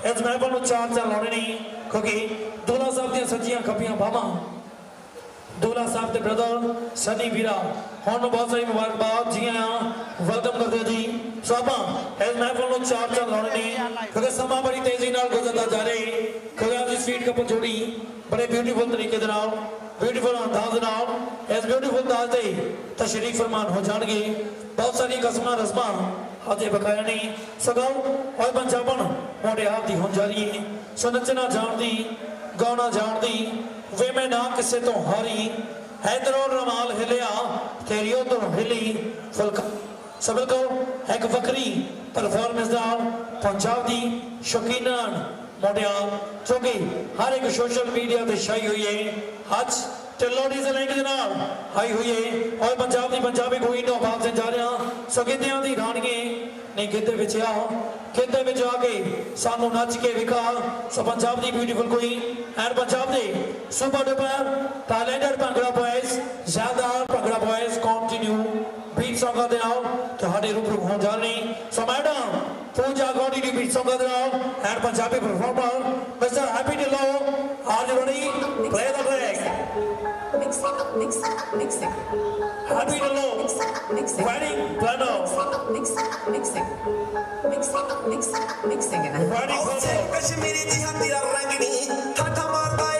ਇਸ ਮਹਿਫਲ ਨੂੰ ਚਾਰ ਚਾਰ ਲਾਉਣੇ ਨਹੀਂ ਕਿਉਂਕਿ ਦੋਲਾ ਸਾਹਿਬ ਦੀਆਂ ਸੱਚੀਆਂ ਖੱਬੀਆਂ ਬਾਹਾਂ। ਦੋਲਾ ਸਾਹਿਬ ਦੇ ਬ੍ਰਦਰ ਸਨੀ ਵੀਰਾ, ਹੁਣ ਨੂੰ ਬਹੁਤ ਸਾਰੀ ਮੁਬਾਰਕਬਾਦ ਜੀ ਆਇਆਂ ਵੈਲਕਮ ਕਰਦੇ ਹਾਂ ਜੀ ਸੋ ਆਪਾਂ ਇਸ ਮਹਿਫਲ ਨੂੰ ਚਾਰ ਚਾਰ ਲਾਉਣੇ ਨਹੀਂ ਕਿਉਂਕਿ ਸਮਾਂ ਬੜੀ ਤੇਜ਼ੀ ਨਾਲ ਗੁਜ਼ਰਦਾ ਜਾ ਰਿਹਾ ਹੈ ਕਿਉਂਕਿ ਅੱਜ ਦੀ ਸਵੀਟ ਕਪਲ ਜੋੜੀ ਬੜੇ ਬਿਊਟੀਫੁਲ ਤਰੀਕੇ ਦੇ ਨਾਲ ਬਿਊਟੀਫੁਲ ਅੰਦਾਜ਼ ਦੇ ਨਾਲ ਇਸ ਬਿਊਟੀਫੁਲ ਅੰਦਾਜ਼ ਤੇ ਤਸ਼ਰੀਫ ਫਰਮਾਨ ਹੋ ਜਾਣਗੇ ਬਹੁਤ ਸਾਰੀਆਂ ਕਸਮਾਂ ਰਸਮਾਂ ਅਜੇ ਬਕਾਇਆ ਨਹੀਂ ਸਗੋਂ ਓਏ ਪੰਜਾਬਣ ਮੋੜੇ ਆਪ ਦੀ ਹੋਣ ਜਾ ਰਹੀ ਜਾਣਦੀ ਗਾਉਣਾ ਜਾਣਦੀ, ਵੇ ਮੈਂ ਨਾ ਕਿਸੇ ਤੋਂ ਹਾਰੀ। ਹੈਦਰੋਂ ਰਮਾਲ ਹਿਲਿਆ ਤੇਰੀ ਉਧਰ ਹਿਲੀ ਫੁਲਕਾ। ਸੋ ਬਿਲਕੁਲ ਇੱਕ ਵੱਖਰੀ ਪਰਫਾਰਮੈਂਸ ਨਾਲ ਪੰਜਾਬ ਦੀ ਸ਼ੌਕੀਨਾਂ ਮੁੰਡਿਆਂ ਜੋ ਕਿ ਹਰ ਇੱਕ ਸੋਸ਼ਲ ਮੀਡੀਆ ਤੇ ਛਾਈ ਹੋਈ ਹੈ ਅੱਜ ਟੈਲੋਡੀ ਲਿੰਕ ਦੇ ਨਾਲ ਹਾਈ ਹੋਈ ਹੈ ਔਰ ਪੰਜਾਬ ਦੀ ਪੰਜਾਬੀ ਕੁਈਨ ਨੂੰ ਆਵਾਜ਼ ਦੇ ਜਾ ਰਿਹਾ ਸੋ ਗਿੱਧਿਆਂ ਦੀ ਰਾਣੀਏ ਨੇ ਗਿੱਧੇ ਵਿੱਚ ਆ ਗਿੱਧੇ ਵਿੱਚ ਆ ਕੇ ਸਾਨੂੰ ਨੱਚ ਕੇ ਵਿਖਾ ਸੋ ਪੰਜਾਬ ਦੀ ਬਿਊਟੀਫੁਲ ਕੁਈਨ ਐਂਡ ਪੰਜਾਬ ਦੇ super duper talented bhangra boys ਜ਼ਿਆਦਾ ਭੰਗੜਾ ਬॉयਜ਼ ਕੰਟੀਨਿਊ ਬੀਟ ਸੌਂਗਾਂ ਦੇ ਨਾਲ ਤੁਹਾਡੇ ਰੂਬਰੂ ਹੋਣ ਜਾ ਰਹੇ ਸੋ ਮੈਡਮ ਪੂਜਾ ਗੋਡੀ ਦੀ ਬੀਟ ਸੌਂਗਾਂ ਦੇ ਨਾਲ and Punjabi performer mister happy Dhillon are you ready play the track mix it, mix it, mix it. Happy Mixing, mixing, mixing, mixing, mixing. it, mix it, mix it, mix it, mix it. Writing plano. Kashmiri दी हत्ती रंगनी, हाथा मारता है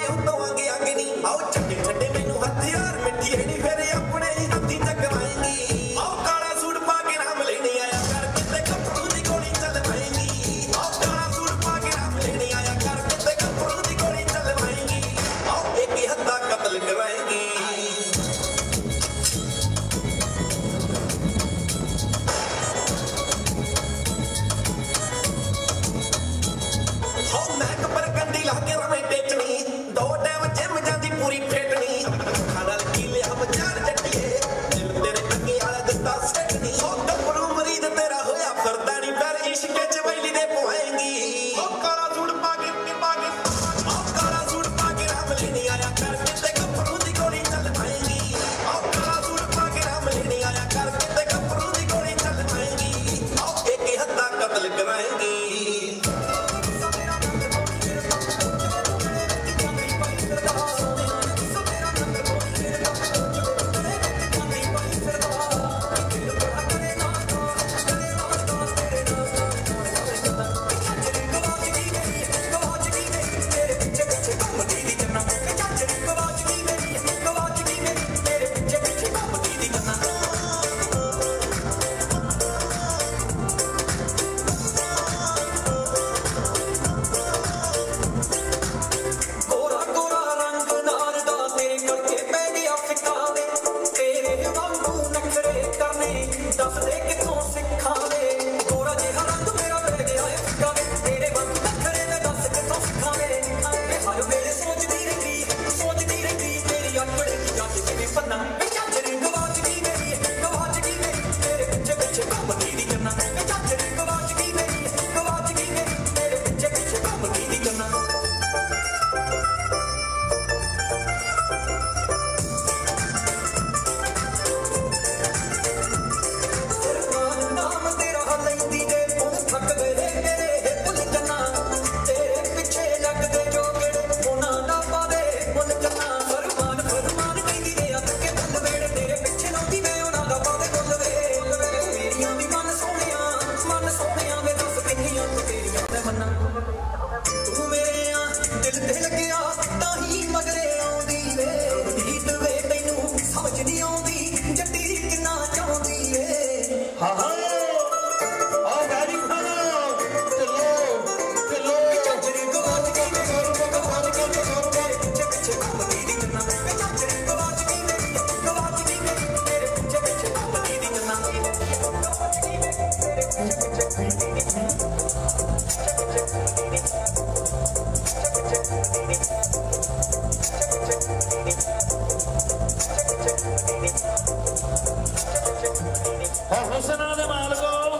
ਹੁਸਨਾ ਦੇ ਮਾਲਕੋ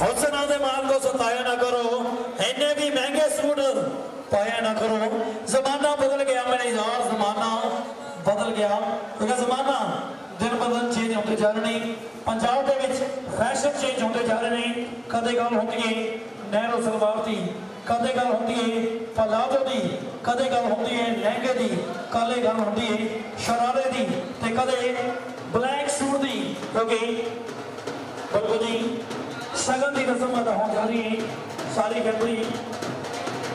ਹੁਸਨਾ ਦੇ ਮਾਲਕੋ ਸਤਾਇਆ ਨਾ ਕਰੋ। ਇੰਨੇ ਵੀ ਮਹਿੰਗੇ ਸੂਟ ਪਾਇਆ ਨਾ ਕਰੋ। ਜ਼ਮਾਨਾ ਬਦਲ ਗਿਆ ਮੇਰੇ ਯਾਰ ਜ਼ਮਾਨਾ ਬਦਲ ਗਿਆ। ਕਿਉਂਕਿ ਜ਼ਮਾਨਾ ਦਿਨ ਬਦਲ ਚੇਂਜ ਹੁੰਦੇ ਜਾ ਰਹੇ ਨੇ। ਪੰਜਾਬ ਦੇ ਵਿੱਚ ਫੈਸ਼ਨ ਚੇਂਜ ਹੁੰਦੇ ਜਾ ਰਹੇ ਨੇ। ਕਦੇ ਗੱਲ ਹੁੰਦੀ ਏ ਨਹਿਰੋ ਸਲਵਾਰ ਦੀ, ਕਦੇ ਗੱਲ ਹੁੰਦੀ ਏ ਪਲਾਜੋ ਦੀ, ਕਦੇ ਗੱਲ ਹੁੰਦੀ ਏ ਲਹਿੰਗੇ ਦੀ ਕਦੇ ਗੱਲ ਹੁੰਦੀ ਏ ਸ਼ਰਾਰੇ ਦੀ ਤੇ ਕਦੇ ਬਲੈਕ ਸੂਟ ਦੀ। ਕਿਉਂਕਿ ਬਿਲਕੁਲ ਜੀ ਸਗਨ ਦੀ ਰਸਮ ਅਦਾ ਹੋਣ ਜਾ ਰਹੀ ਹੈ ਸਾਰੀ ਫੈਮਿਲੀ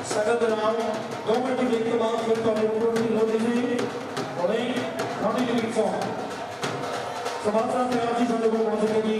ਸਗਨ ਦੇ ਨਾਲ ਦੋ ਮਿੰਟ ਦੀ ਦੇਖ ਕੇ ਬਾਅਦ ਫਿਰ ਤੁਹਾਡੇ ਉੱਪਰ ਦੀ ਲੋੜੀ ਜੀ ਹੁਣੇ ਰੋਟੀ ਦੀ ਵਿੱਚੋਂ ਸਮਾਜਾ ਪਿਆਰ ਜੀ ਸਾਡੇ ਕੋਲ ਪਹੁੰਚ ਗਏ ਜੀ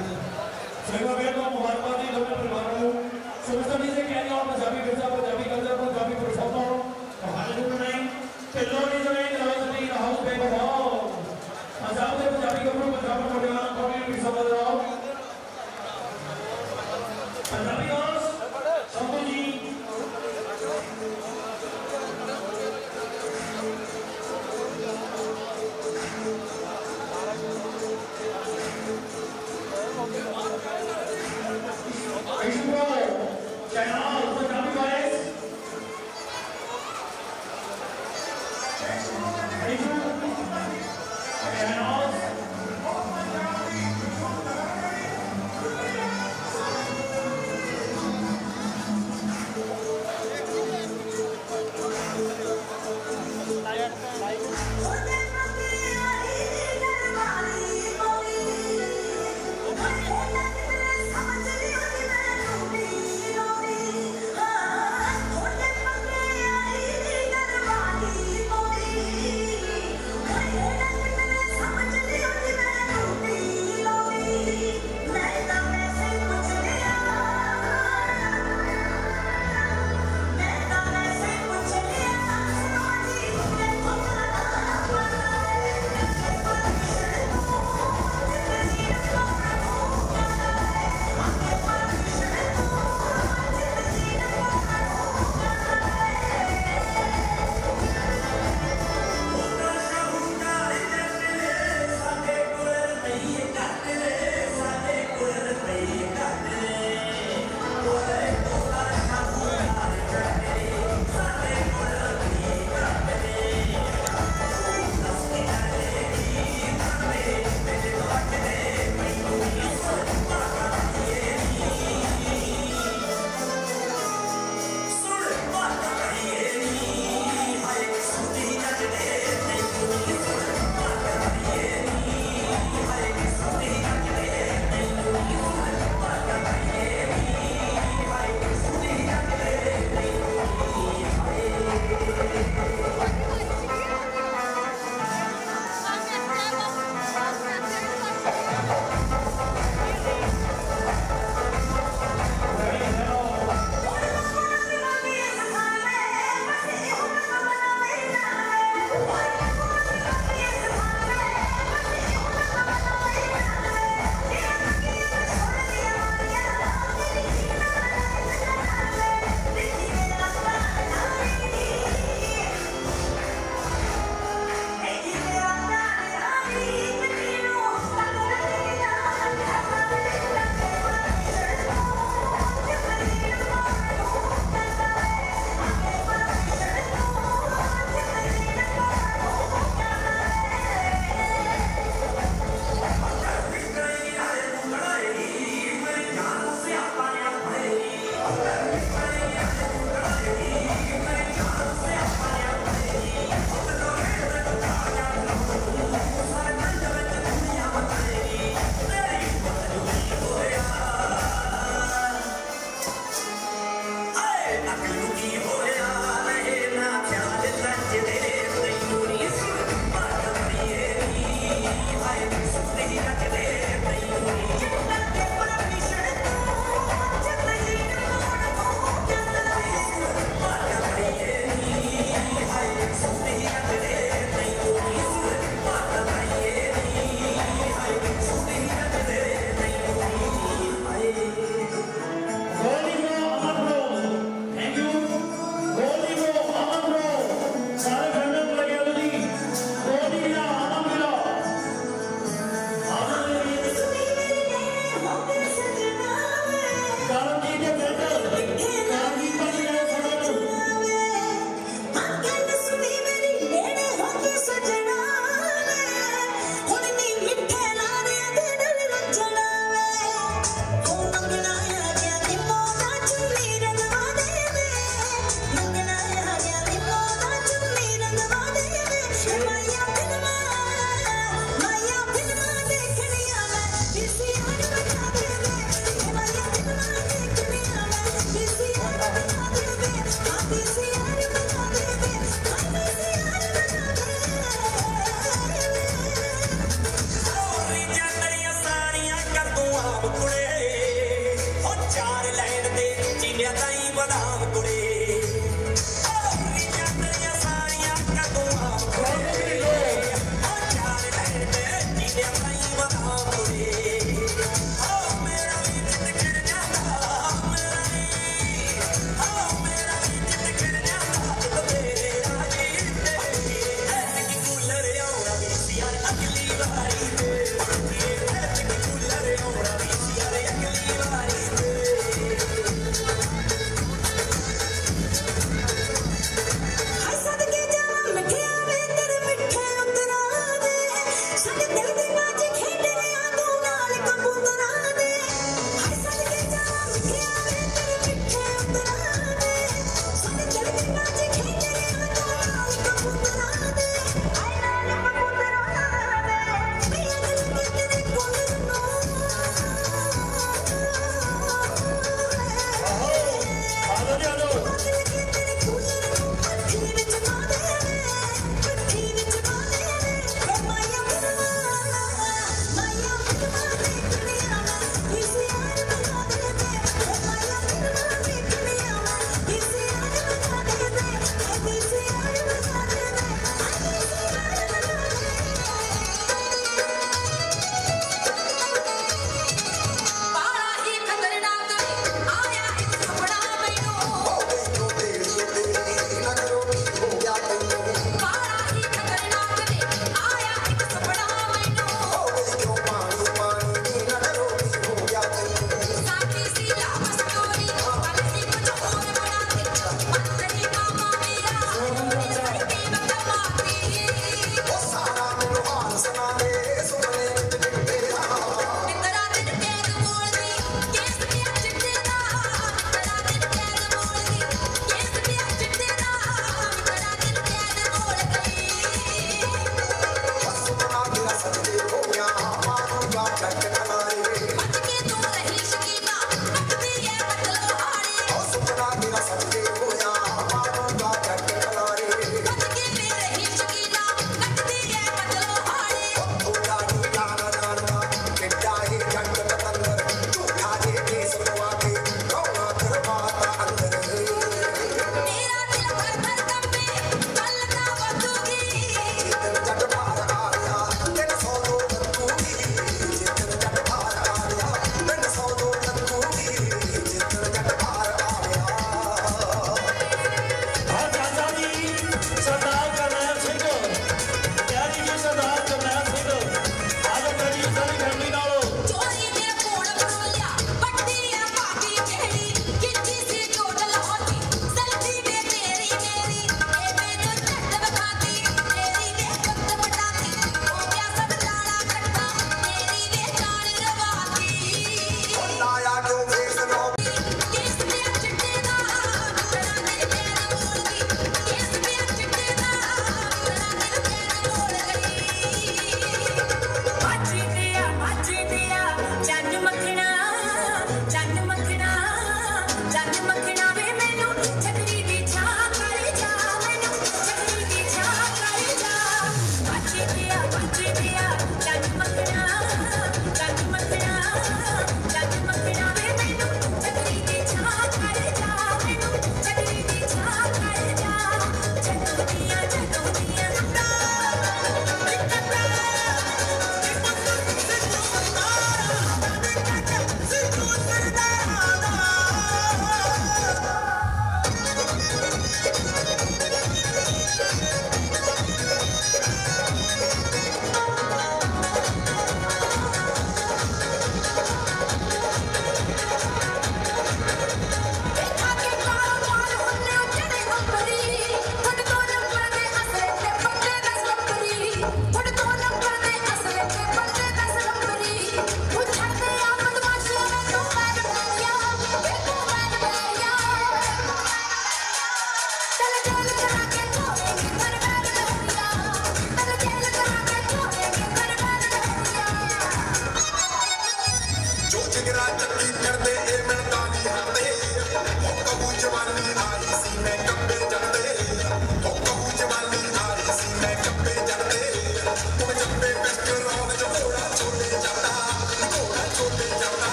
हाजिर सलमा बेन को मुबारकबाद दी दोनों परिवार को समझता नहीं से कहने और पंजाबी मिर्जा पंजाबी कल्चर पंजाबी परफॉर्मर और हाजिर बनाई चलो नहीं जो नहीं जवाब नहीं रहा हूं बेबहाव पंजाब के पंजाबी कपड़ों पंजाबी को लेना कोई भी समझ रहा हूं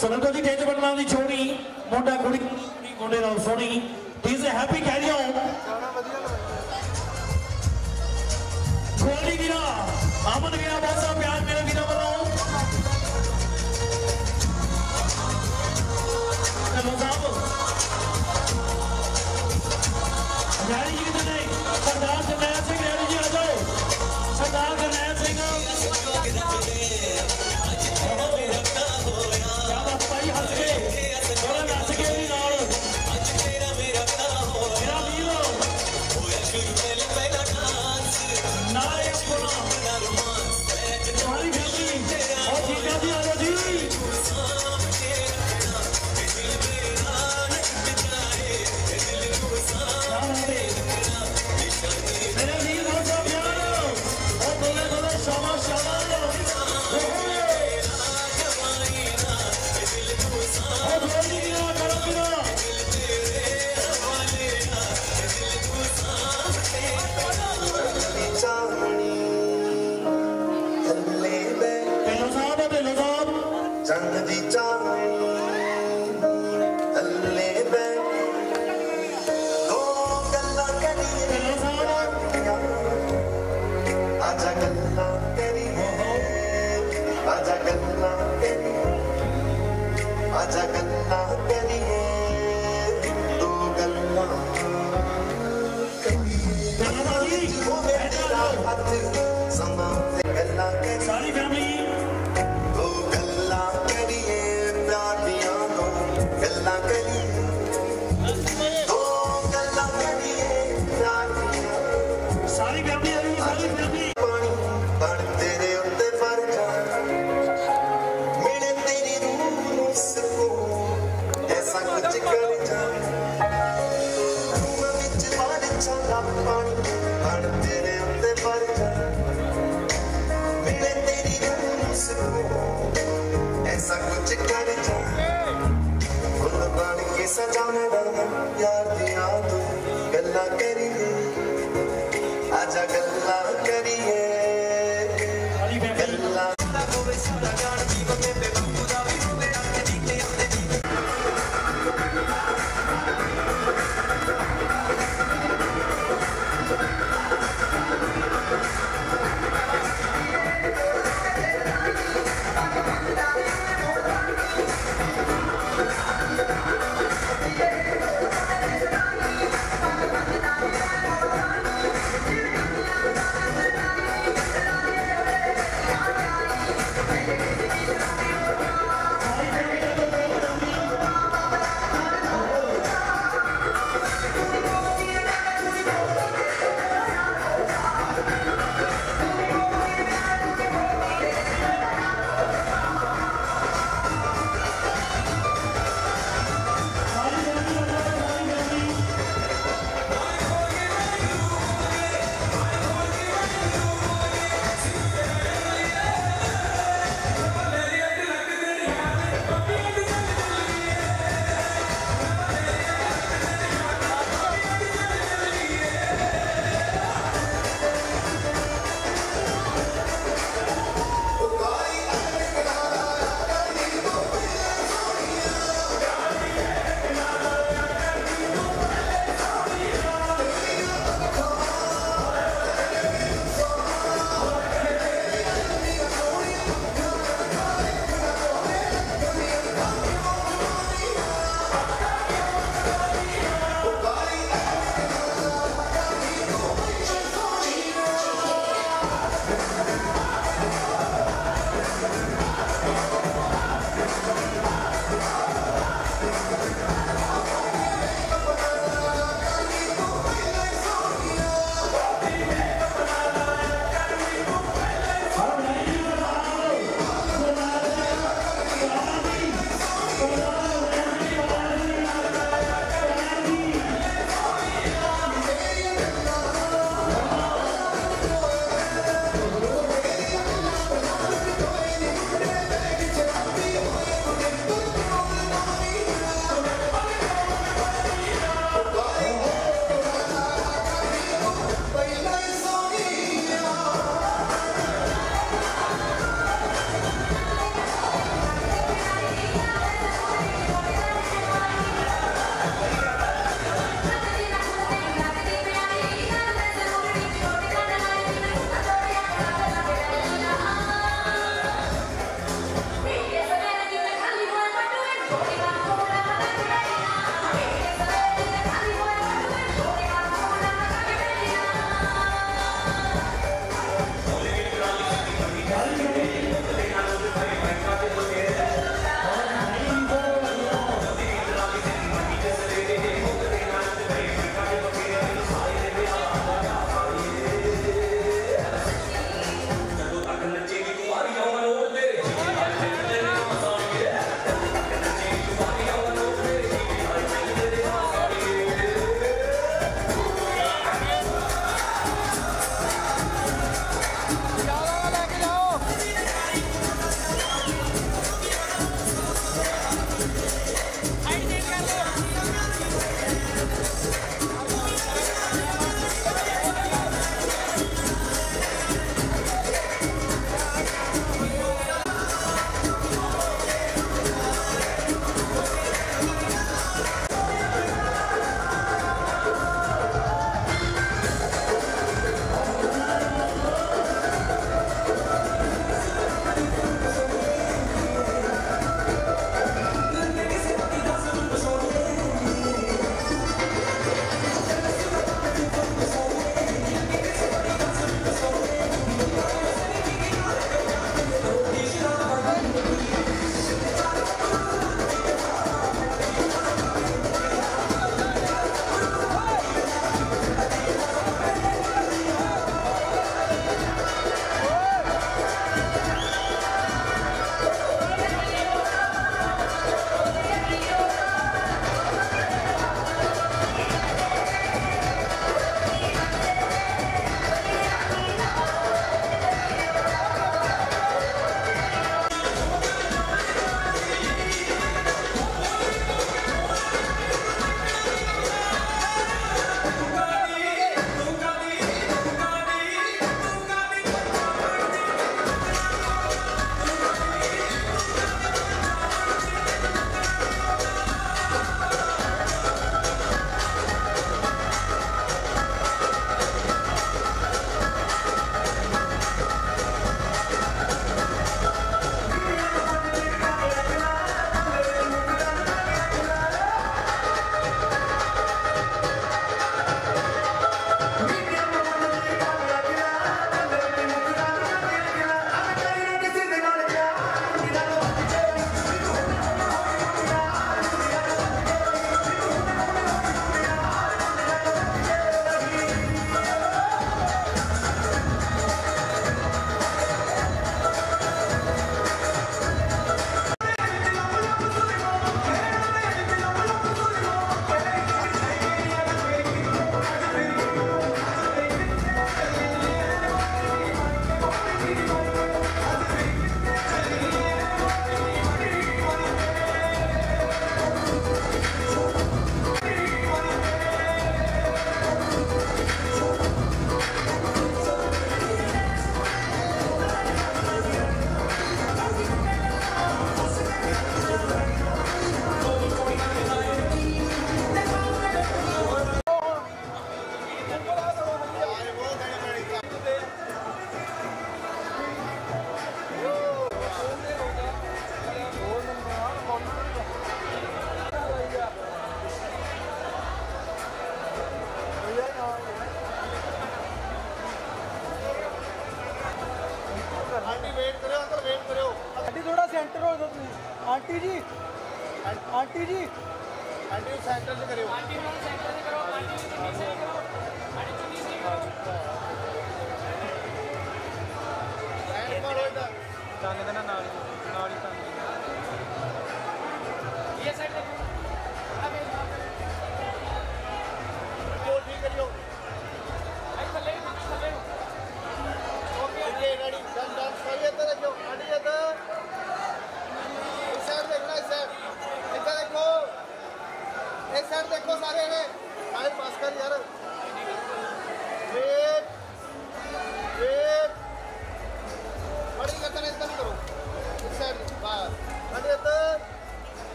ਸੁਨੰਦੋ ਦੀ ਤੇਜ ਬਣਨਾ ਦੀ ਛੋਰੀ ਮੋਢਾ ਕੁੜੀ ਗੋਡੇ ਨਾਲ ਸੋਣੀ is a happy carry on ਗੋਲੀ ਵੀਰਾ ਆਮਨ ਵੀਰਾ, ਬਹੁਤ ਸਾਰਾ ਪਿਆਰ ਮੇਰੇ ਵੀਰਾ ਵੱਲੋਂ। ਚਲੋ ਸਾਹਿਬ। ਜਾਰੀ ਜੀ ਕਿਤੇ ਸਰਦਾਰ ਜਨੈਲ ਸਿੰਘ ਰੈਡੀ ਜੀ ਆ ਜਾਓ। ਸਰਦਾਰ ਜਨੈਲ ਸਿੰਘ। ਗੱਲਾਂ ਕਰੀਏ ਆਜਾ ਗੱਲਾਂ ਕਰੀਏ। ਗੱਲਾਂ ਦਾ ਹੋਵੇ ਸਦਾ ਜਾਣ ਜੀਵ ਮੇ ਬੇ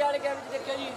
ਵਾਲੇ ਕੈਬ ਵਿੱਚ ਦੇਖਿਓ ਜੀ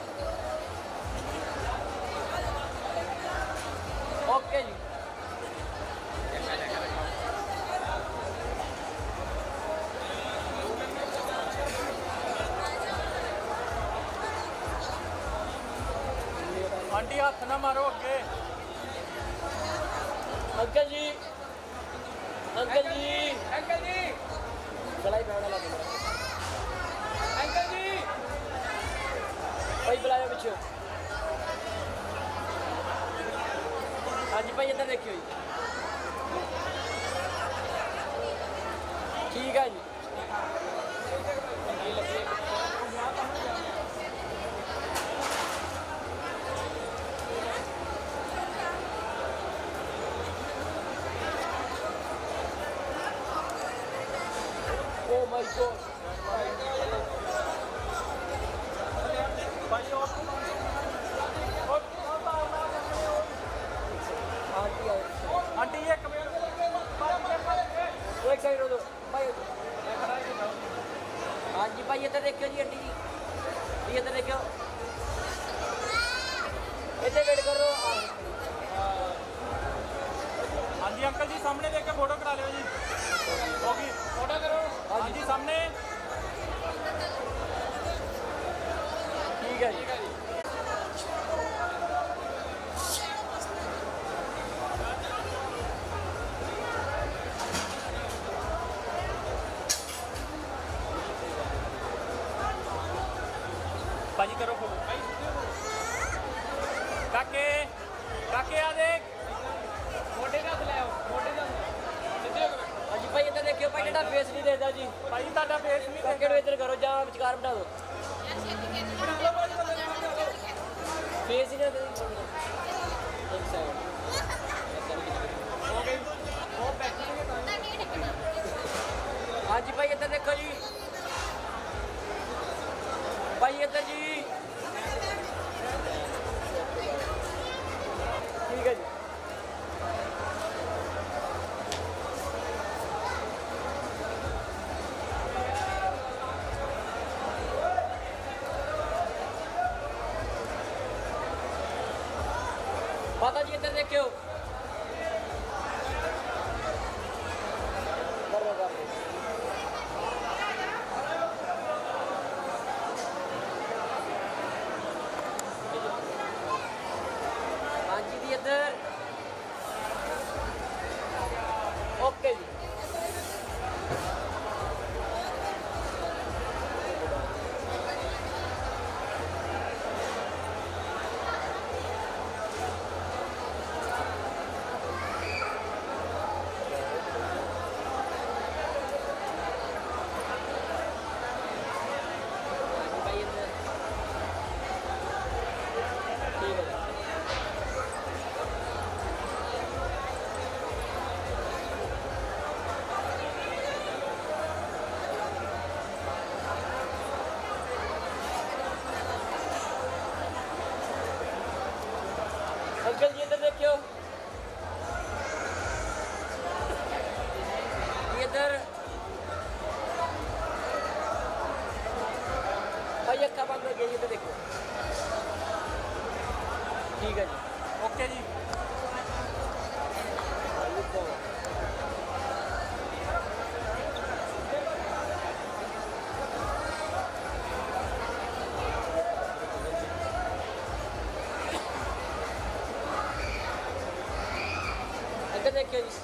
avec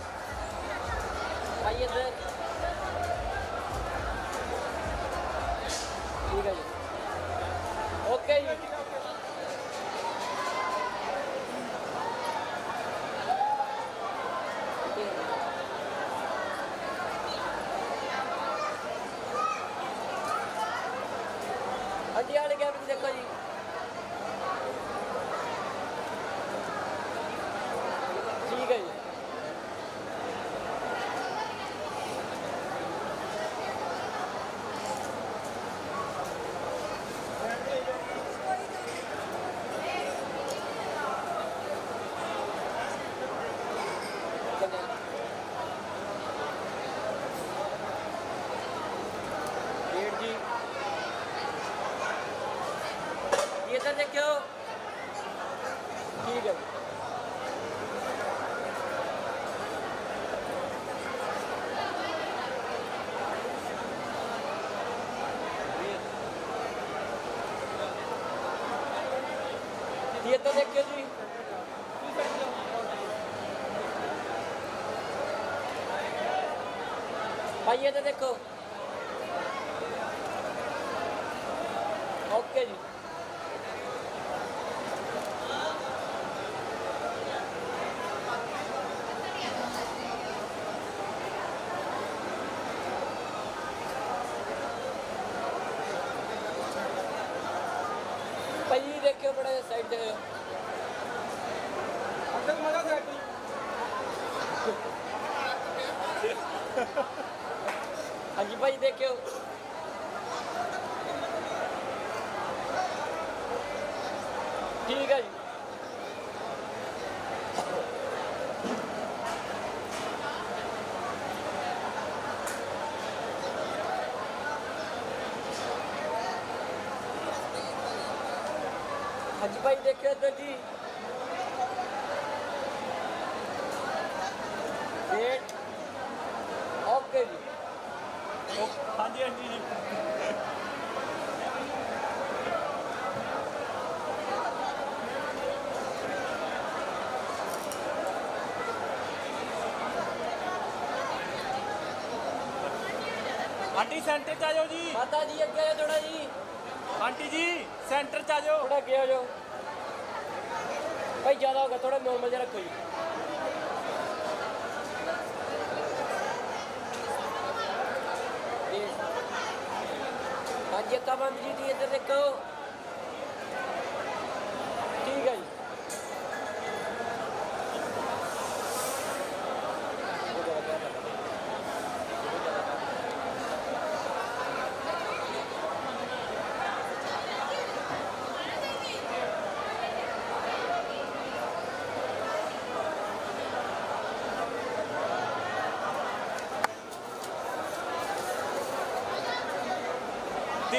ਰੁਪਏ ਤੇ ਦੇਖੋ। ਓਕੇ ਜੀ। ਭਾਈ ਦੇਖਿਓ ਬੜੇ ਸਾਈਡ ਦੇਖਿਓ ਭਾਈ ਦੇਖਿਓ ਇੱਧਰ ਜੀ। ਓਕੇ ਜੀ। ਹਾਂਜੀ ਹਾਂਜੀ ਜੀ। ਆਂਟੀ ਸੈਂਟਰ ਚ ਆ ਜਾਓ ਜੀ। ਮਾਤਾ ਜੀ ਅੱਗੇ ਆ ਥੋੜਾ ਜੀ। ਆਂਟੀ ਜੀ ਸੈਂਟਰ ਚ ਆ ਜਾਓ। ਥੋੜਾ ਅੱਗੇ ਆ ਜਾਓ। ज़्यादा होगा थोड़ा नॉर्मल जरा रखो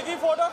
vi får det.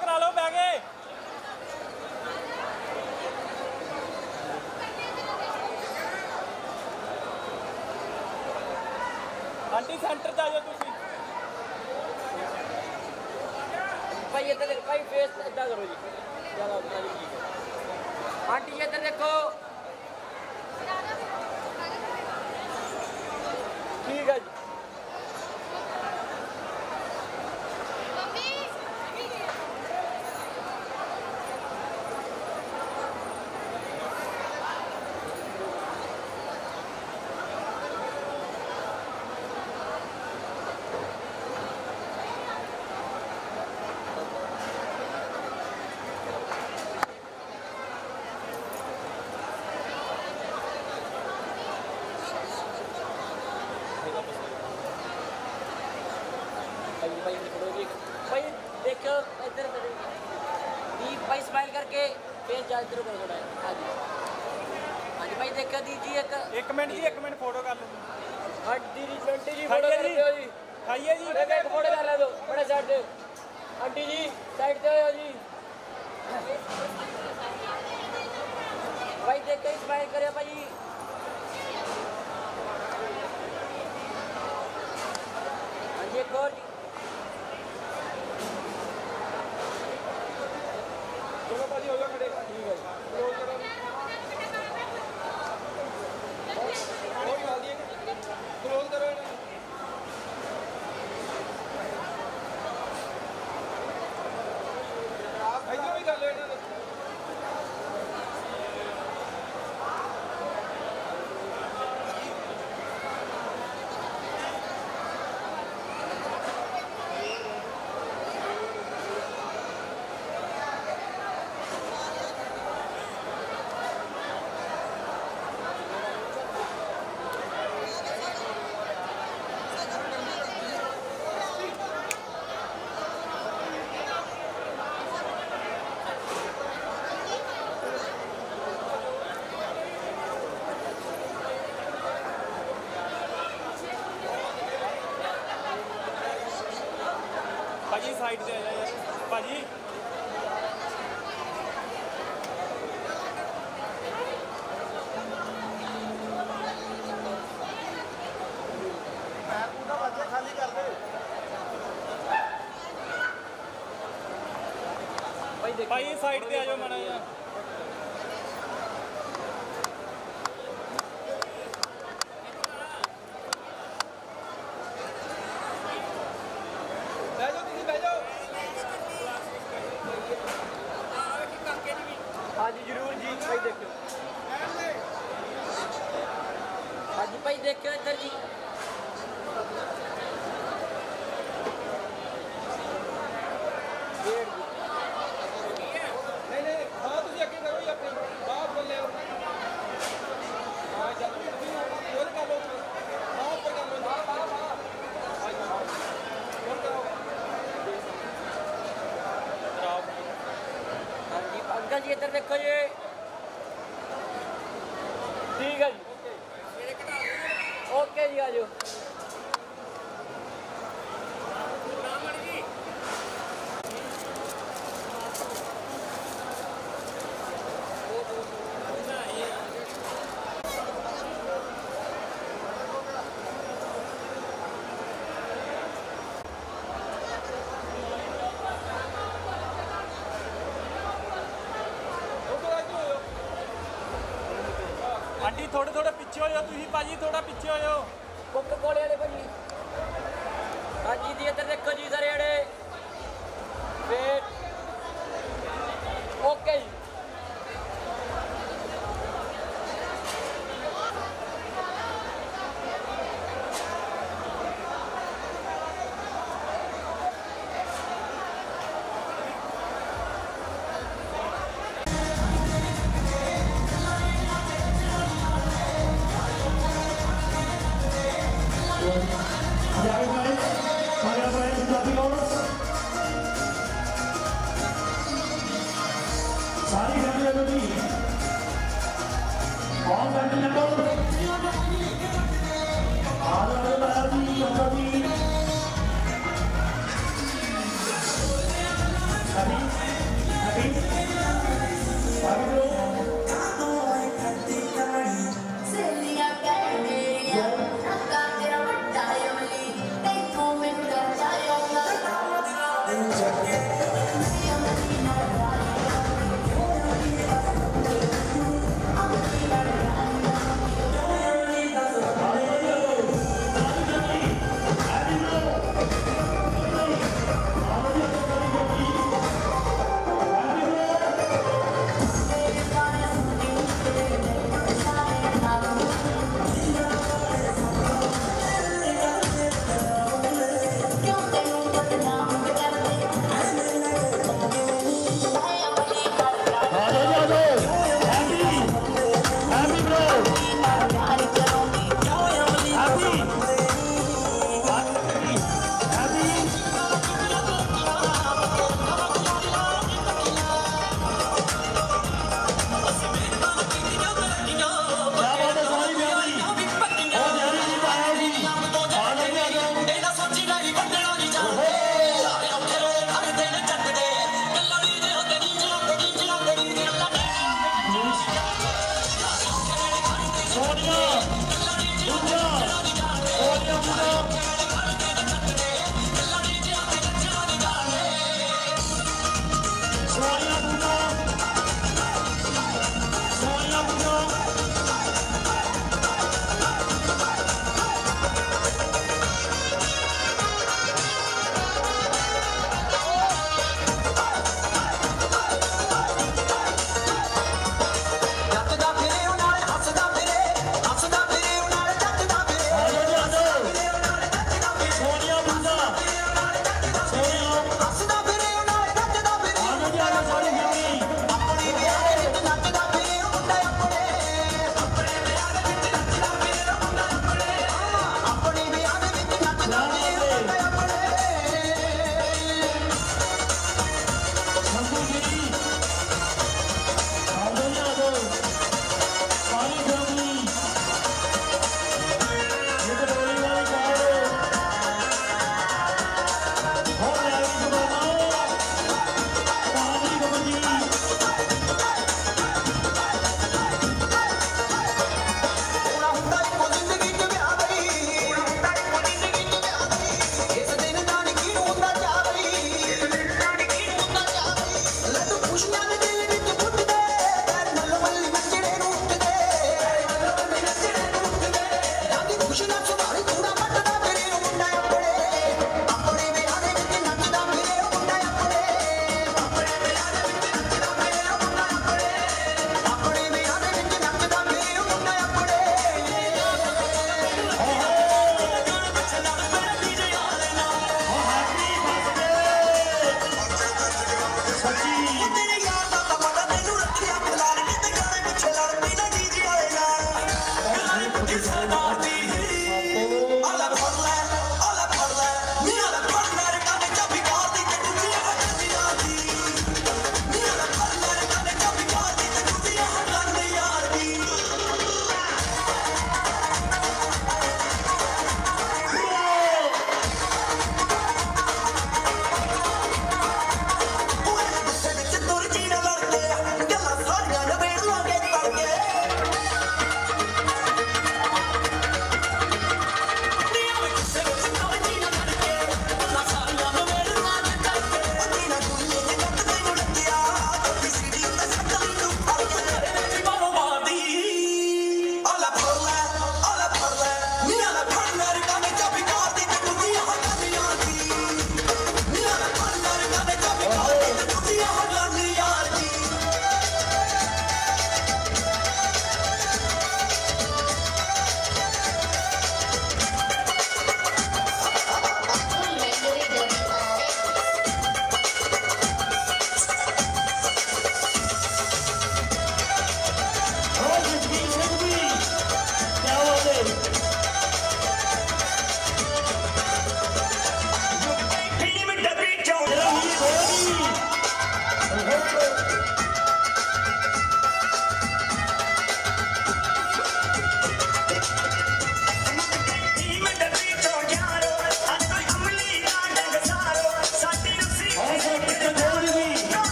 ਥੋੜੇ ਥੋੜੇ ਪਿੱਛੇ ਹੋਇਓ ਜਾਓ ਤੁਸੀਂ ਭਾਜੀ ਥੋੜਾ ਪਿੱਛੇ ਹੋ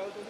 ਕਿਸੇ ਦੀ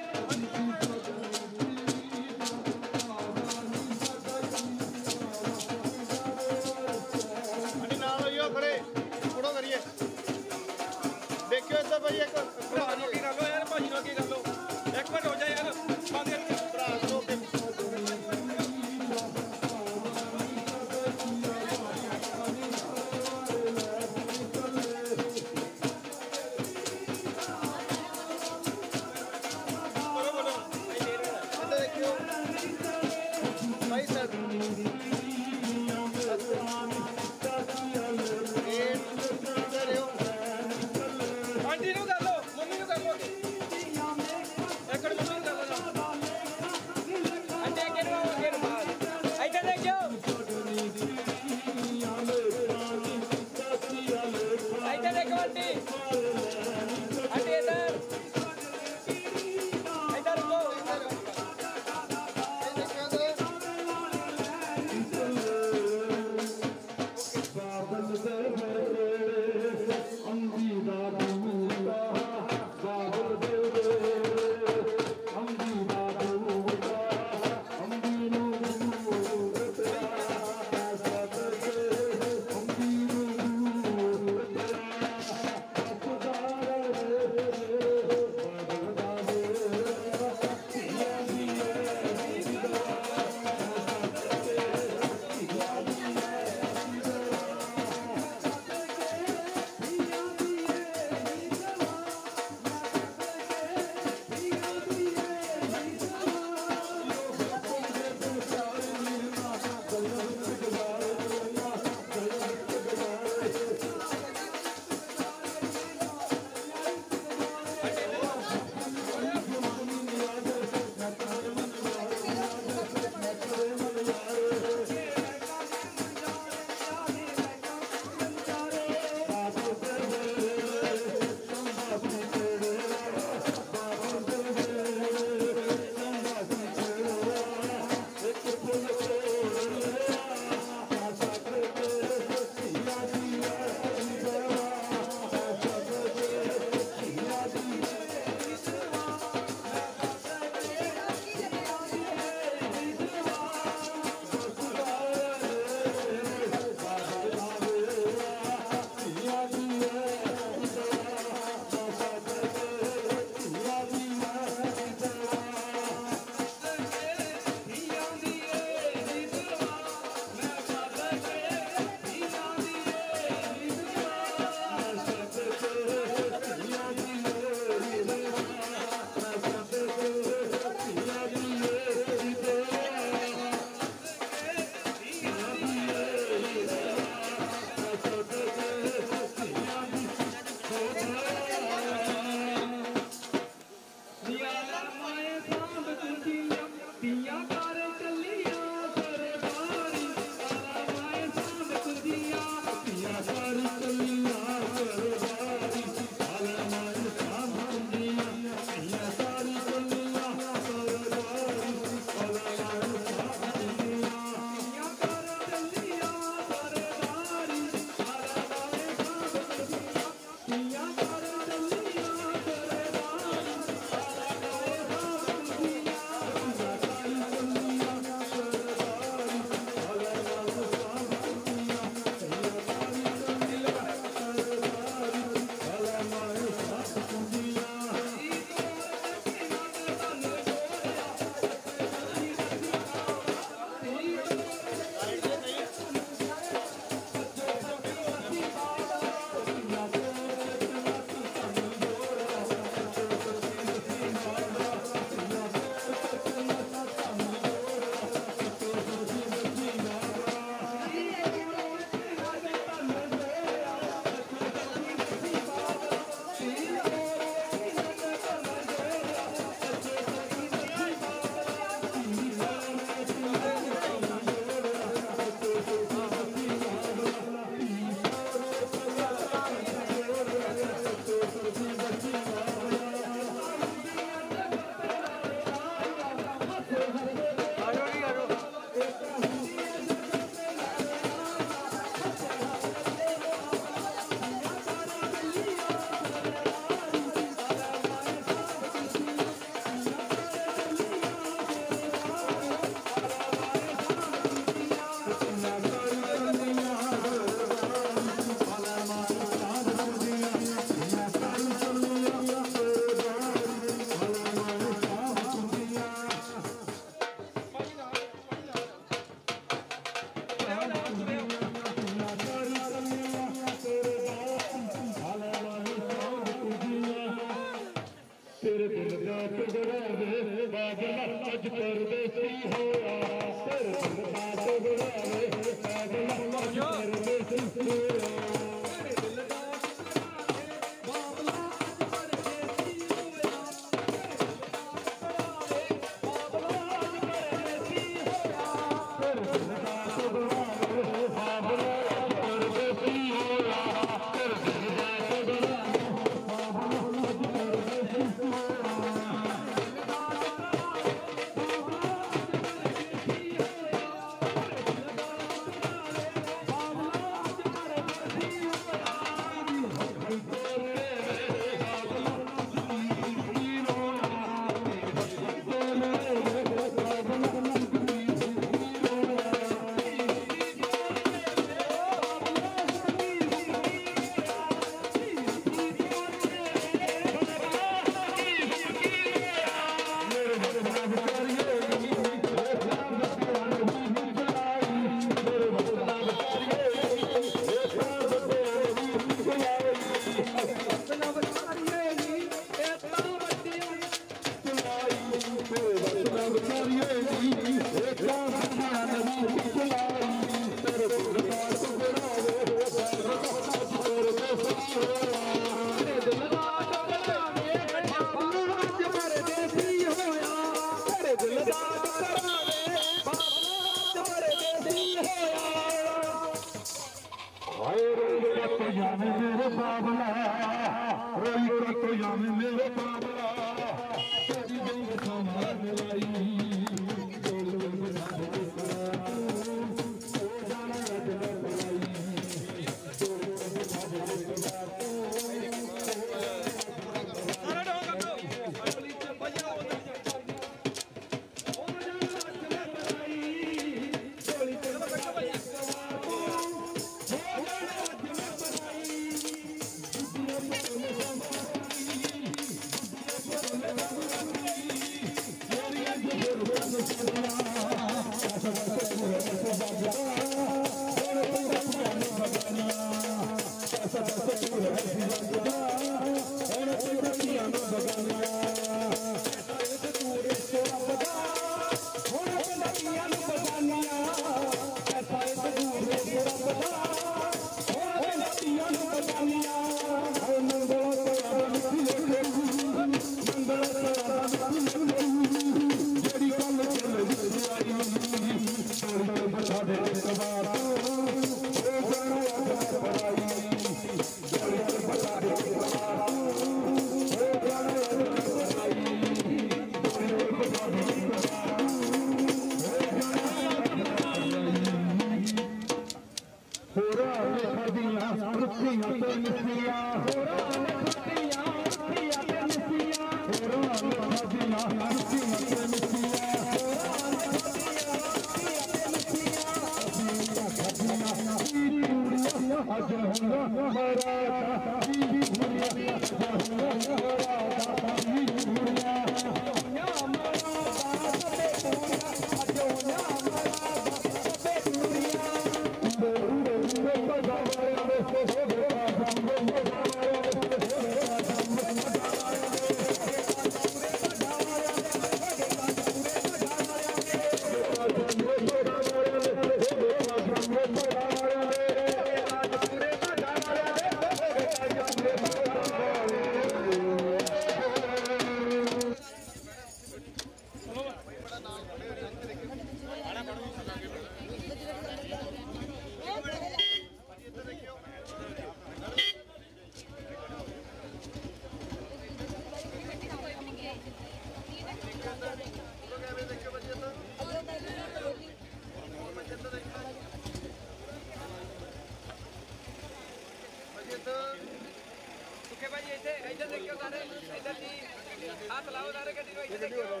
ਭਾਜੀ ਇੱਥੇ ਇੱਧਰ ਦੇਖਿਓ ਸਾਰੇ, ਇੱਧਰ ਜੀ ਹੱਥ ਲਾਓ ਸਾਰੇ ਗੱਡੀ ਨੂੰ ਇੱਧਰ ਦੇਖਿਓ।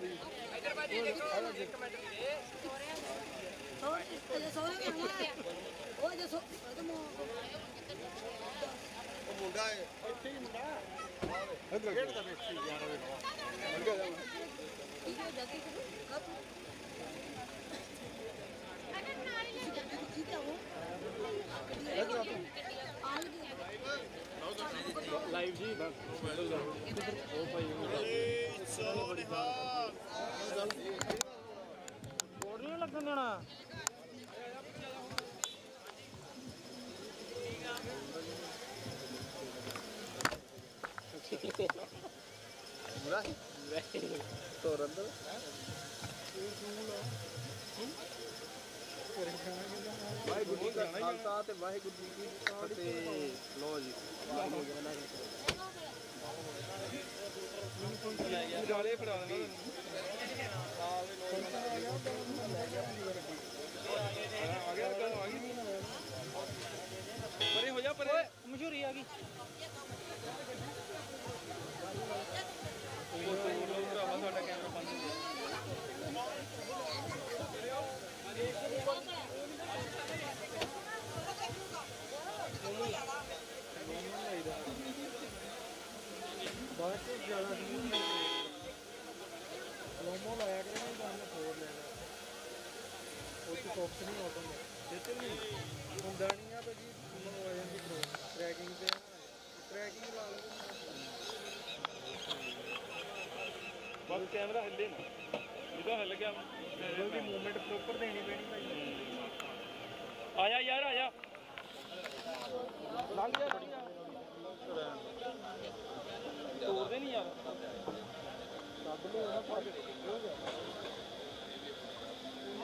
ਇੱਧਰ ਭਾਜੀ ਦੇਖੋ, ਇੱਕ ਮਿੰਟ ਦੇ ਉਹ ਮੁੰਡਾ ਹੈ। ਇੱਥੇ ਹੀ ਮੁੰਡਾ ਇੱਧਰ ਗੇਟ ਦਾ ਵੇਖੀ ਜਾਣਾ ਵੇਖਵਾ ਠੀਕ ਹੈ। ਜੱਗੀ ਕਬ ਅਗਰ ਨਾਲ ਹੀ ਲੈ ਜਾ ਠੀਕ ਹੈ ਉਹ ਆਲ ਗਿਆ ਲਾਈਵ जी ਉਹ भाई ਸੋ ਨਿਹਾਲ ਬੋਰਡ ਨਹੀਂ ਲੱਗਣ ਦੇਣਾ ਮੁਰਾ ਤੋਰਨ ਵਾਹਿਗੁਰੂ ਜੀ ਕਾ ਖਾਲਸਾ ਤੇ ਵਾਹਿਗੁਰੂ ਜੀ ਕੀ ਫਤਿਹ। ਲੋ ਜੀ ਜਾਲੇ ਫੜਾ ਦੇਣਾ ਆ ਗਿਆ ਗੱਲ ਆ ਗਈ ਪਰੇ ਹੋ ਜਾ ਪਰੇ ਮਸ਼ਹੂਰੀ ਆ ਗਈ ਸਾਡਾ ਕੈਮਰਾ ਬੰਦ ਹੋ ਗਿਆ ਬਾਅਦ ਚ ਜ਼ਿਆਦਾ ਨਹੀਂ ਲੋਮੋ ਲਾਇਆ ਕਿ ਨਹੀਂ ਬੰਦ ਹੋਰ ਲੈਣਾ ਉਹ ਨਹੀਂ ਆਟੋ में ਨਹੀਂ ਹੁੰਦਾ ਨਹੀਂ ਆ ਭਾਜੀ ਮੈਨੂੰ ਆ ਜਾਂਦੀ ਪ੍ਰੋ ਟਰੈਕਿੰਗ ਤੇ ਟਰੈਕਿੰਗ ਲਾ ਲਓ ਬਸ ਕੈਮਰਾ ਹਿੱਲੇ ਨਾ ਇਹਦਾ ਹਿੱਲ ਗਿਆ ਉਹਦੀ ਮੂਵਮੈਂਟ ਪ੍ਰੋਪਰ ਦੇਣੀ ਪੈਣੀ ਭਾਈ ਆ ਯਾਰ ਆਇਆ ਲੰਘ ਜਾ ਤੋੜਦੇ ਨਹੀਂ ਯਾਰ। ਦੱਬ ਲੋ ਨਾ ਫੜ ਹੋ ਗਿਆ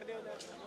ਭਾਈ ਲਾਈਟ ਦਿਓ